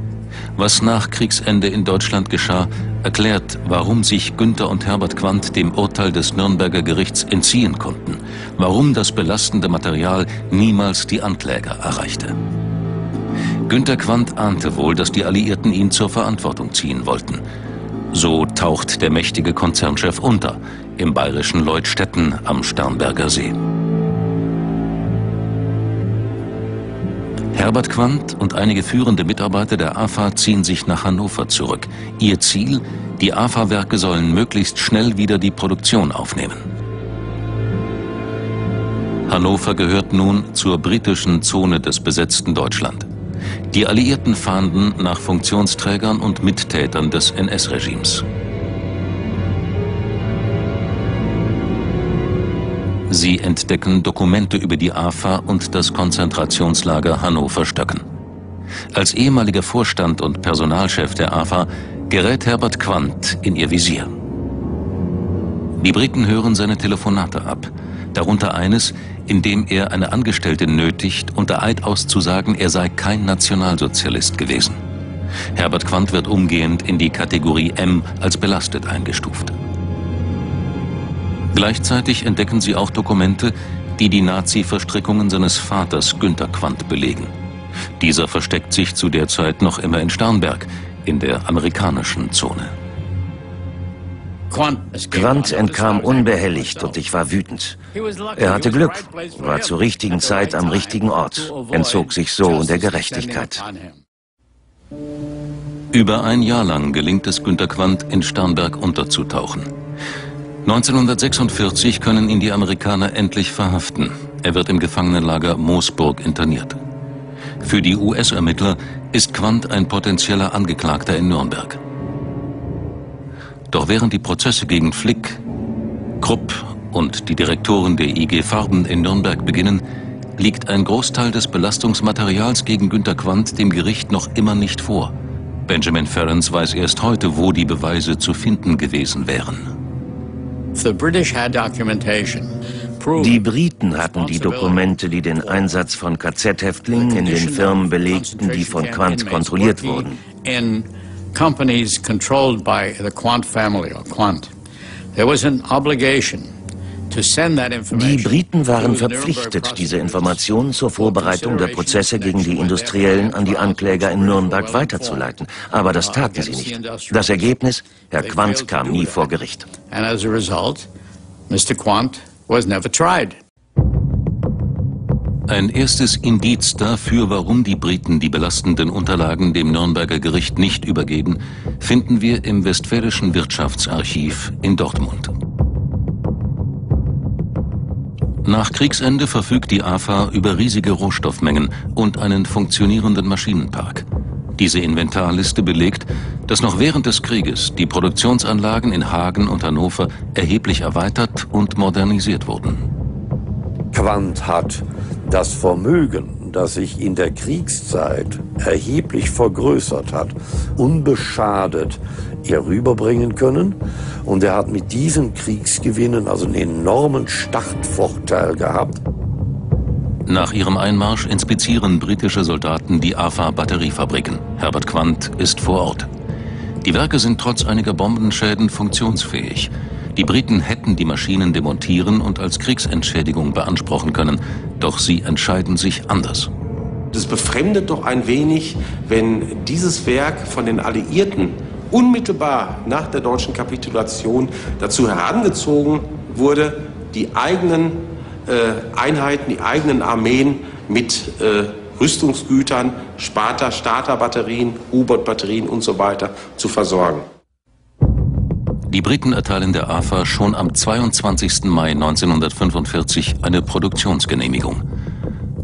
Speaker 1: Was nach Kriegsende in Deutschland geschah, erklärt, warum sich Günther und Herbert Quandt dem Urteil des Nürnberger Gerichts entziehen konnten, warum das belastende Material niemals die Ankläger erreichte. Günther Quandt ahnte wohl, dass die Alliierten ihn zur Verantwortung ziehen wollten. So taucht der mächtige Konzernchef unter im bayerischen Leutstetten am Starnberger See. Herbert Quandt und einige führende Mitarbeiter der AFA ziehen sich nach Hannover zurück. Ihr Ziel, die AFA-Werke sollen möglichst schnell wieder die Produktion aufnehmen. Hannover gehört nun zur britischen Zone des besetzten Deutschland. Die Alliierten fahnden nach Funktionsträgern und Mittätern des NS-Regimes. Sie entdecken Dokumente über die AFA und das Konzentrationslager Hannover-Stöcken. Als ehemaliger Vorstand und Personalchef der AFA gerät Herbert Quandt in ihr Visier. Die Briten hören seine Telefonate ab, darunter eines, in dem er eine Angestellte nötigt, unter Eid auszusagen, er sei kein Nationalsozialist gewesen. Herbert Quandt wird umgehend in die Kategorie M als belastet eingestuft. Gleichzeitig entdecken sie auch Dokumente, die die Nazi-Verstrickungen seines Vaters Günter Quandt belegen. Dieser versteckt sich zu der Zeit noch immer in Starnberg, in der amerikanischen Zone.
Speaker 13: Quandt entkam unbehelligt und ich war wütend. Er hatte Glück, war zur richtigen Zeit am richtigen Ort, entzog sich so der Gerechtigkeit.
Speaker 1: Über ein Jahr lang gelingt es Günter Quandt, in Starnberg unterzutauchen. 1946 können ihn die Amerikaner endlich verhaften. Er wird im Gefangenenlager Moosburg interniert. Für die US-Ermittler ist Quandt ein potenzieller Angeklagter in Nürnberg. Doch während die Prozesse gegen Flick, Krupp und die Direktoren der IG Farben in Nürnberg beginnen, liegt ein Großteil des Belastungsmaterials gegen Günter Quandt dem Gericht noch immer nicht vor. Benjamin Ferrens weiß erst heute, wo die Beweise zu finden gewesen wären.
Speaker 13: Die Briten hatten die Dokumente, die den Einsatz von KZ-Häftlingen in den Firmen belegten, die von Quandt kontrolliert wurden. companies controlled by the Quandt family or Quandt. There was an obligation die Briten waren verpflichtet, diese Informationen zur Vorbereitung der Prozesse gegen die Industriellen an die Ankläger in Nürnberg weiterzuleiten. Aber das taten sie nicht. Das Ergebnis, Herr Quandt kam nie vor Gericht.
Speaker 1: Ein erstes Indiz dafür, warum die Briten die belastenden Unterlagen dem Nürnberger Gericht nicht übergeben, finden wir im Westfälischen Wirtschaftsarchiv in Dortmund. Nach Kriegsende verfügt die AFA über riesige Rohstoffmengen und einen funktionierenden Maschinenpark. Diese Inventarliste belegt, dass noch während des Krieges die Produktionsanlagen in Hagen und Hannover erheblich erweitert und modernisiert wurden.
Speaker 4: Quandt hat das Vermögen, das sich in der Kriegszeit erheblich vergrößert hat, unbeschadet herüberbringen können. Und er hat mit diesen Kriegsgewinnen also einen enormen Startvorteil gehabt.
Speaker 1: Nach ihrem Einmarsch inspizieren britische Soldaten die AFA-Batteriefabriken. Herbert Quandt ist vor Ort. Die Werke sind trotz einiger Bombenschäden funktionsfähig. Die Briten hätten die Maschinen demontieren und als Kriegsentschädigung beanspruchen können, doch sie entscheiden sich anders.
Speaker 10: Es befremdet doch ein wenig, wenn dieses Werk von den Alliierten unmittelbar nach der deutschen Kapitulation dazu herangezogen wurde, die eigenen äh, Einheiten, die eigenen Armeen mit äh, Rüstungsgütern, Starterbatterien, U-Boot-Batterien und so zu versorgen.
Speaker 1: Die Briten erteilen der AFA schon am 22. Mai 1945 eine Produktionsgenehmigung.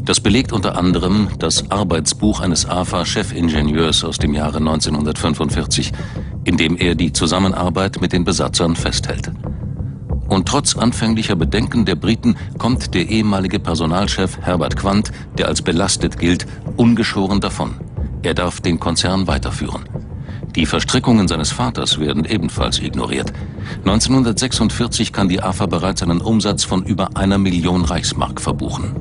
Speaker 1: Das belegt unter anderem das Arbeitsbuch eines AFA-Chefingenieurs aus dem Jahre 1945, in dem er die Zusammenarbeit mit den Besatzern festhält. Und trotz anfänglicher Bedenken der Briten kommt der ehemalige Personalchef Herbert Quandt, der als belastet gilt, ungeschoren davon. Er darf den Konzern weiterführen. Die Verstrickungen seines Vaters werden ebenfalls ignoriert. 1946 kann die AFA bereits einen Umsatz von über einer Million Reichsmark verbuchen.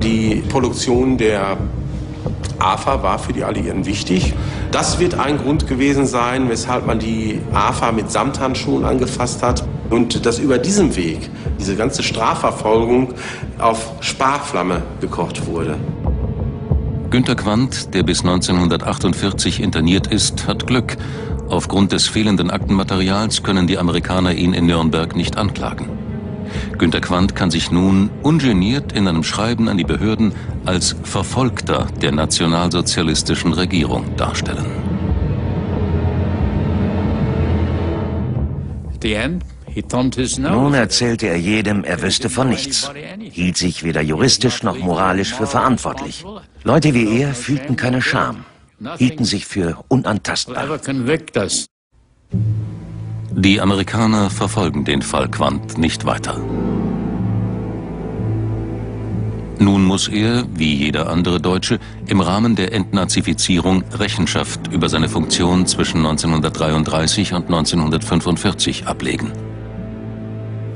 Speaker 10: Die Produktion der AFA war für die Alliierten wichtig. Das wird ein Grund gewesen sein, weshalb man die AFA mit Samthandschuhen angefasst hat und dass über diesem Weg diese ganze Strafverfolgung auf Sparflamme gekocht wurde.
Speaker 1: Günter Quandt, der bis 1948 interniert ist, hat Glück. Aufgrund des fehlenden Aktenmaterials können die Amerikaner ihn in Nürnberg nicht anklagen. Günter Quandt kann sich nun ungeniert in einem Schreiben an die Behörden als Verfolgter der nationalsozialistischen Regierung darstellen.
Speaker 13: The end. Nun erzählte er jedem, er wüsste von nichts, hielt sich weder juristisch noch moralisch für verantwortlich. Leute wie er fühlten keine Scham, hielten sich für unantastbar.
Speaker 1: Die Amerikaner verfolgen den Fall Quandt nicht weiter. Nun muss er, wie jeder andere Deutsche, im Rahmen der Entnazifizierung Rechenschaft über seine Funktion zwischen 1933 und 1945 ablegen.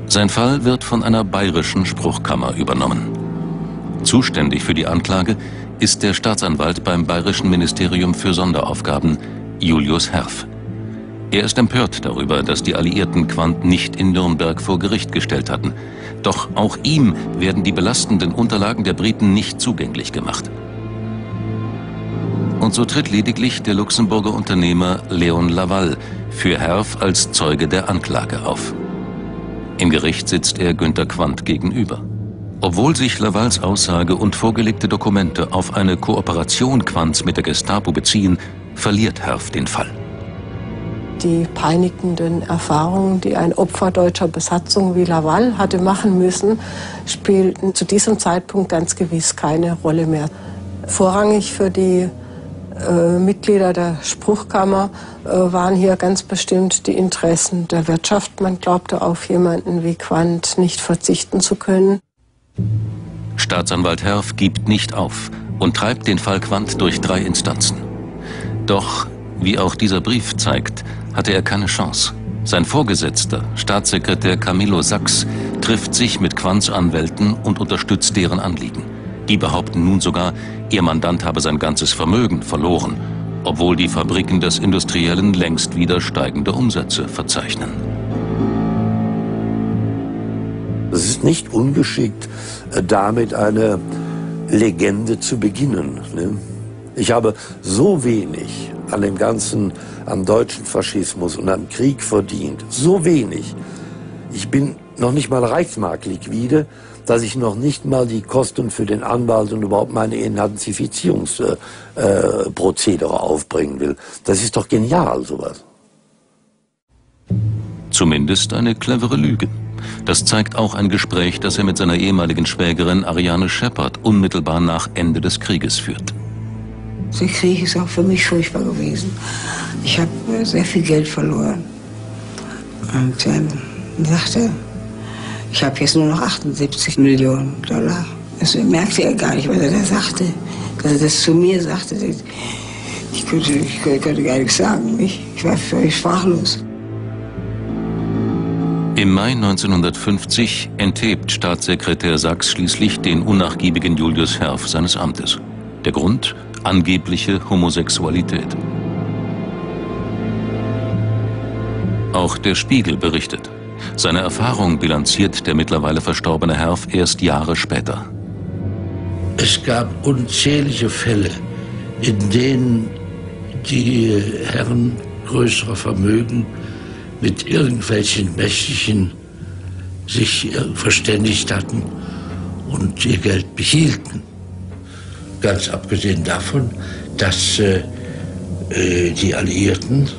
Speaker 1: Sein Fall wird von einer bayerischen Spruchkammer übernommen. Zuständig für die Anklage ist der Staatsanwalt beim Bayerischen Ministerium für Sonderaufgaben, Julius Herf. Er ist empört darüber, dass die Alliierten Quandt nicht in Nürnberg vor Gericht gestellt hatten. Doch auch ihm werden die belastenden Unterlagen der Briten nicht zugänglich gemacht. Und so tritt lediglich der Luxemburger Unternehmer Leon Laval für Herf als Zeuge der Anklage auf. Im Gericht sitzt er Günter Quandt gegenüber. Obwohl sich Lavals Aussage und vorgelegte Dokumente auf eine Kooperation Quandts mit der Gestapo beziehen, verliert Herf den Fall.
Speaker 2: Die peinigenden Erfahrungen, die ein Opfer deutscher Besatzung wie Laval hatte machen müssen, spielten zu diesem Zeitpunkt ganz gewiss keine Rolle mehr. Vorrangig für die äh, Mitglieder der Spruchkammer äh, waren hier ganz bestimmt die Interessen der Wirtschaft. Man glaubte auf jemanden wie Quandt nicht verzichten zu können.
Speaker 1: Staatsanwalt Herf gibt nicht auf und treibt den Fall Quandt durch drei Instanzen. Doch, wie auch dieser Brief zeigt, hatte er keine Chance. Sein Vorgesetzter, Staatssekretär Camillo Sachs, trifft sich mit Quandts Anwälten und unterstützt deren Anliegen. Die behaupten nun sogar, ihr Mandant habe sein ganzes Vermögen verloren, obwohl die Fabriken des Industriellen längst wieder steigende Umsätze verzeichnen.
Speaker 4: Es ist nicht ungeschickt, äh, damit eine Legende zu beginnen. Ne? Ich habe so wenig an dem ganzen, am deutschen Faschismus und am Krieg verdient. So wenig. Ich bin noch nicht mal Reichsmark liquide dass ich noch nicht mal die Kosten für den Anwalt und überhaupt meine Entnazifizierungsprozedere äh, aufbringen will. Das ist doch genial, sowas.
Speaker 1: Zumindest eine clevere Lüge. Das zeigt auch ein Gespräch, das er mit seiner ehemaligen Schwägerin Ariane Shepard unmittelbar nach Ende des Krieges führt.
Speaker 14: Der Krieg ist auch für mich furchtbar gewesen. Ich habe sehr viel Geld verloren. Und dann sagte ich habe jetzt nur noch 78 Millionen Dollar. Das merkte er gar nicht, was er da sagte. Dass er das zu mir sagte. Ich könnte, ich könnte gar nichts sagen. Ich, ich war völlig sprachlos.
Speaker 1: Im Mai 1950 enthebt Staatssekretär Sachs schließlich den unnachgiebigen Julius Herf seines Amtes. Der Grund? Angebliche Homosexualität. Auch der Spiegel berichtet. Seine Erfahrung bilanziert der mittlerweile verstorbene Herf erst Jahre später.
Speaker 19: Es gab unzählige Fälle, in denen die Herren größerer Vermögen mit irgendwelchen Mächtigen sich verständigt hatten und ihr Geld behielten. Ganz abgesehen davon, dass äh, äh die Alliierten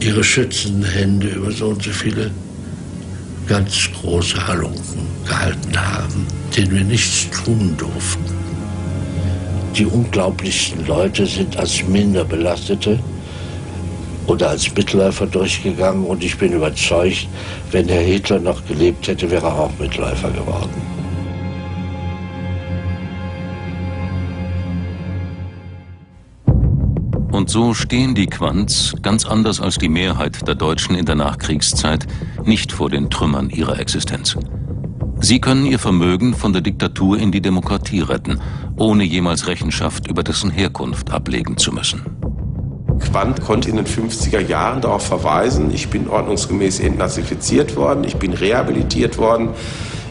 Speaker 19: ihre schützenden Hände über so und so viele ganz große Halunken gehalten haben, denen wir nichts tun durften. Die unglaublichsten Leute sind als Minderbelastete oder als Mitläufer durchgegangen und ich bin überzeugt, wenn Herr Hitler noch gelebt hätte, wäre er auch Mitläufer geworden.
Speaker 1: Und so stehen die Quants, ganz anders als die Mehrheit der Deutschen in der Nachkriegszeit, nicht vor den Trümmern ihrer Existenz. Sie können ihr Vermögen von der Diktatur in die Demokratie retten, ohne jemals Rechenschaft über dessen Herkunft ablegen zu müssen.
Speaker 10: Quandt konnte in den 50er Jahren darauf verweisen, ich bin ordnungsgemäß entnazifiziert worden, ich bin rehabilitiert worden,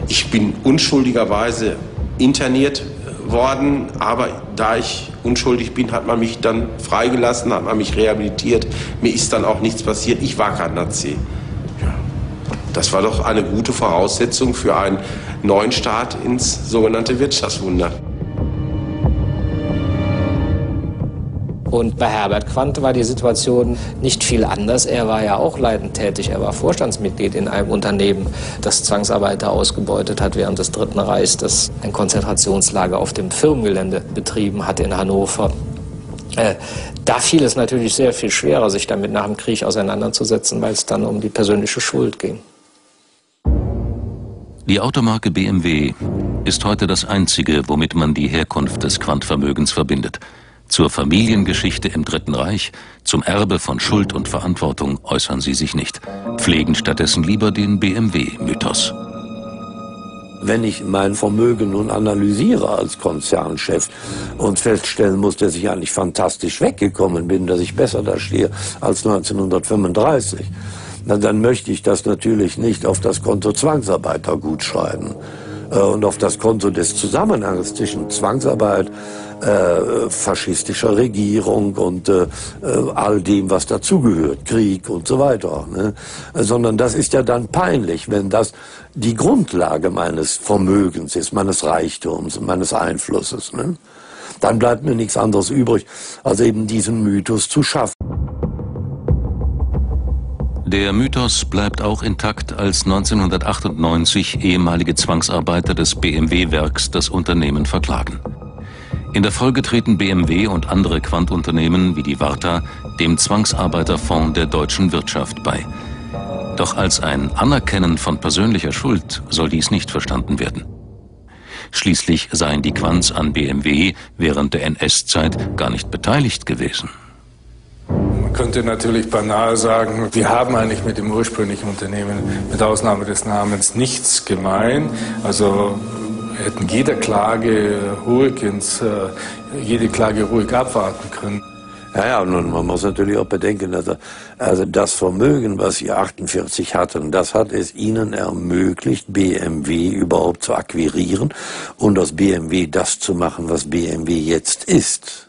Speaker 10: ich bin unschuldigerweise interniert worden, aber da ich unschuldig bin, hat man mich dann freigelassen, hat man mich rehabilitiert. Mir ist dann auch nichts passiert. Ich war kein Nazi. Das war doch eine gute Voraussetzung für einen neuen Start ins sogenannte Wirtschaftswunder.
Speaker 3: Und bei Herbert Quandt war die Situation nicht viel anders. Er war ja auch leidend tätig. Er war Vorstandsmitglied in einem Unternehmen, das Zwangsarbeiter ausgebeutet hat während des Dritten Reichs, das ein Konzentrationslager auf dem Firmengelände betrieben hat in Hannover. Äh, da fiel es natürlich sehr viel schwerer, sich damit nach dem Krieg auseinanderzusetzen, weil es dann um die persönliche Schuld ging.
Speaker 1: Die Automarke BMW ist heute das einzige, womit man die Herkunft des Quandt-Vermögens verbindet. Zur Familiengeschichte im Dritten Reich, zum Erbe von Schuld und Verantwortung äußern sie sich nicht, pflegen stattdessen lieber den BMW-Mythos.
Speaker 4: Wenn ich mein Vermögen nun analysiere als Konzernchef und feststellen muss, dass ich eigentlich fantastisch weggekommen bin, dass ich besser da stehe als 1935, na, dann möchte ich das natürlich nicht auf das Konto Zwangsarbeiter gut schreiben äh, und auf das Konto des Zusammenhangs zwischen Zwangsarbeit, äh, faschistischer Regierung und äh, äh, all dem, was dazugehört, Krieg und so weiter. Ne? Sondern das ist ja dann peinlich, wenn das die Grundlage meines Vermögens ist, meines Reichtums, meines Einflusses. Ne? Dann bleibt mir nichts anderes übrig, als eben diesen Mythos zu schaffen.
Speaker 1: Der Mythos bleibt auch intakt, als 1998 ehemalige Zwangsarbeiter des BMW-Werks das Unternehmen verklagen. In der Folge treten BMW und andere Quantunternehmen wie die Warta dem Zwangsarbeiterfonds der deutschen Wirtschaft bei. Doch als ein Anerkennen von persönlicher Schuld soll dies nicht verstanden werden. Schließlich seien die Quants an BMW während der NS-Zeit gar nicht beteiligt gewesen.
Speaker 5: Man könnte natürlich banal sagen, wir haben eigentlich mit dem ursprünglichen Unternehmen, mit Ausnahme des Namens, nichts gemein. Also hätten jede Klage ruhig ins, äh, jede Klage ruhig abwarten können.
Speaker 4: Ja, ja, und man muss natürlich auch bedenken, dass er, also das Vermögen, was sie 48 hatten, das hat es ihnen ermöglicht, BMW überhaupt zu akquirieren und aus BMW das zu machen, was BMW jetzt ist.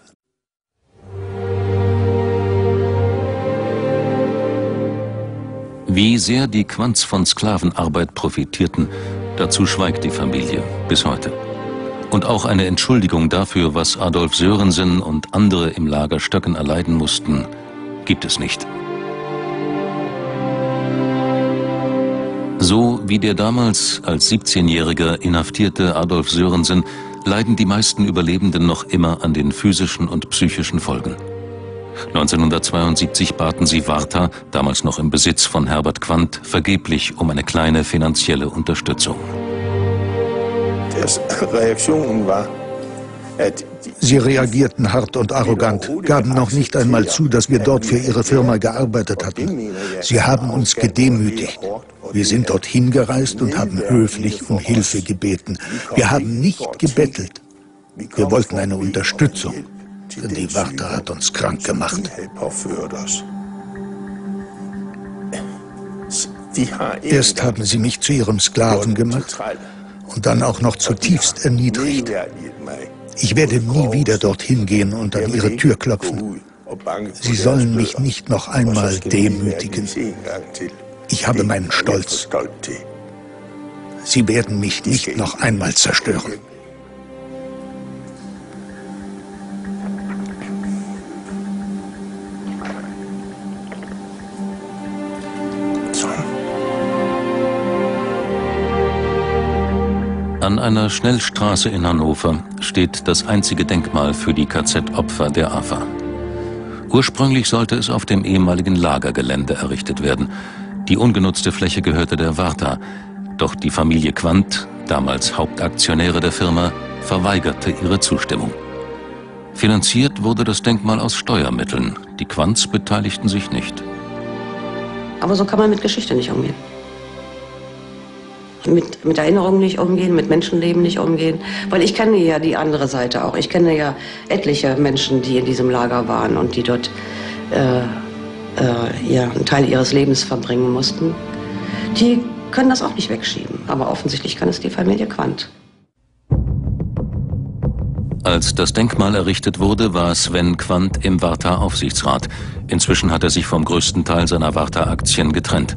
Speaker 1: Wie sehr die Quants von Sklavenarbeit profitierten, dazu schweigt die Familie bis heute. Und auch eine Entschuldigung dafür, was Adolf Sörensen und andere im Lager Stöcken erleiden mussten, gibt es nicht. So wie der damals als 17-Jähriger inhaftierte Adolf Sörensen leiden die meisten Überlebenden noch immer an den physischen und psychischen Folgen. 1972 baten sie Warta, damals noch im Besitz von Herbert Quandt, vergeblich um eine kleine finanzielle Unterstützung.
Speaker 9: War, Sie reagierten hart und arrogant, gaben noch nicht einmal zu, dass wir dort für ihre Firma gearbeitet hatten. Sie haben uns gedemütigt. Wir sind dorthin gereist und haben höflich um Hilfe gebeten. Wir haben nicht gebettelt. Wir wollten eine Unterstützung, denn die Warte hat uns krank gemacht. Erst haben sie mich zu ihrem Sklaven gemacht und dann auch noch zutiefst erniedrigt. Ich werde nie wieder dorthin gehen und an ihre Tür klopfen. Sie sollen mich nicht noch einmal demütigen. Ich habe meinen Stolz. Sie werden mich nicht noch einmal zerstören.
Speaker 1: Einer Schnellstraße in Hannover steht das einzige Denkmal für die KZ-Opfer der AFA. Ursprünglich sollte es auf dem ehemaligen Lagergelände errichtet werden. Die ungenutzte Fläche gehörte der Warta, doch die Familie Quandt, damals Hauptaktionäre der Firma, verweigerte ihre Zustimmung. Finanziert wurde das Denkmal aus Steuermitteln. Die Quants beteiligten sich nicht.
Speaker 8: Aber so kann man mit Geschichte nicht umgehen mit, mit Erinnerungen nicht umgehen, mit Menschenleben nicht umgehen. Weil ich kenne ja die andere Seite auch. Ich kenne ja etliche Menschen, die in diesem Lager waren und die dort äh, äh, ja, einen Teil ihres Lebens verbringen mussten. Die können das auch nicht wegschieben. Aber offensichtlich kann es die Familie Quandt.
Speaker 1: Als das Denkmal errichtet wurde, war Sven Quandt im Warta-Aufsichtsrat. Inzwischen hat er sich vom größten Teil seiner Warta-Aktien getrennt.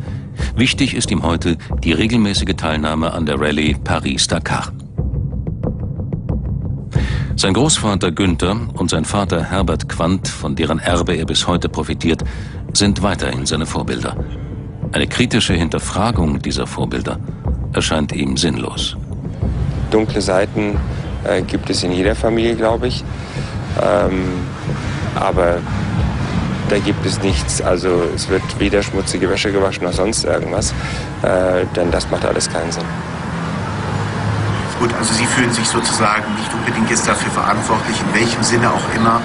Speaker 1: Wichtig ist ihm heute die regelmäßige Teilnahme an der Rallye Paris-Dakar. Sein Großvater Günther und sein Vater Herbert Quandt, von deren Erbe er bis heute profitiert, sind weiterhin seine Vorbilder. Eine kritische Hinterfragung dieser Vorbilder erscheint ihm sinnlos.
Speaker 11: Dunkle Seiten äh, gibt es in jeder Familie, glaube ich. Ähm, aber da gibt es nichts. Also es wird weder schmutzige Wäsche gewaschen noch sonst irgendwas. Äh, denn das macht alles keinen Sinn.
Speaker 20: Gut, also Sie fühlen sich sozusagen nicht unbedingt jetzt dafür verantwortlich, in welchem Sinne auch immer.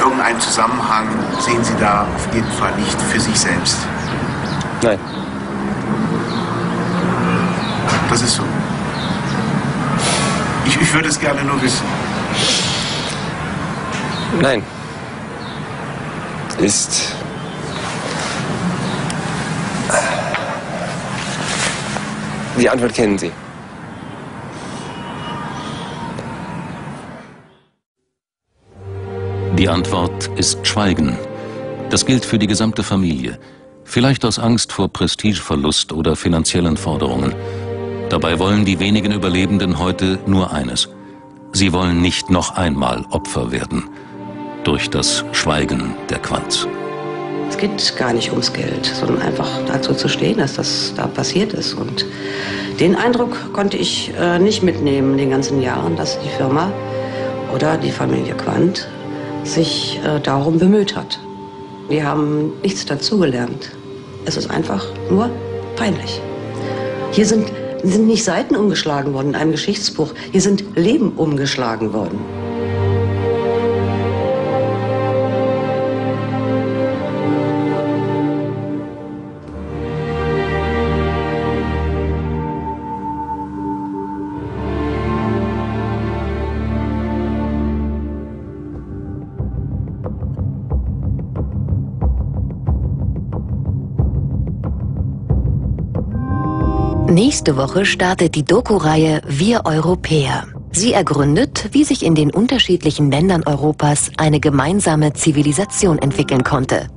Speaker 20: Irgendeinen Zusammenhang sehen Sie da auf jeden Fall nicht für sich selbst.
Speaker 11: Nein.
Speaker 20: Das ist so. Ich, ich würde es gerne nur wissen.
Speaker 11: Nein. Ist. Die Antwort kennen Sie.
Speaker 1: Die Antwort ist Schweigen. Das gilt für die gesamte Familie. Vielleicht aus Angst vor Prestigeverlust oder finanziellen Forderungen. Dabei wollen die wenigen Überlebenden heute nur eines. Sie wollen nicht noch einmal Opfer werden. Durch das Schweigen der Quanz.
Speaker 8: Es geht gar nicht ums Geld, sondern einfach dazu zu stehen, dass das da passiert ist. Und den Eindruck konnte ich äh, nicht mitnehmen in den ganzen Jahren, dass die Firma oder die Familie Quandt sich äh, darum bemüht hat. Wir haben nichts dazugelernt. Es ist einfach nur peinlich. Hier sind sind nicht Seiten umgeschlagen worden in einem Geschichtsbuch, hier sind Leben umgeschlagen worden.
Speaker 21: Nächste Woche startet die Doku-Reihe Wir Europäer. Sie ergründet, wie sich in den unterschiedlichen Ländern Europas eine gemeinsame Zivilisation entwickeln konnte.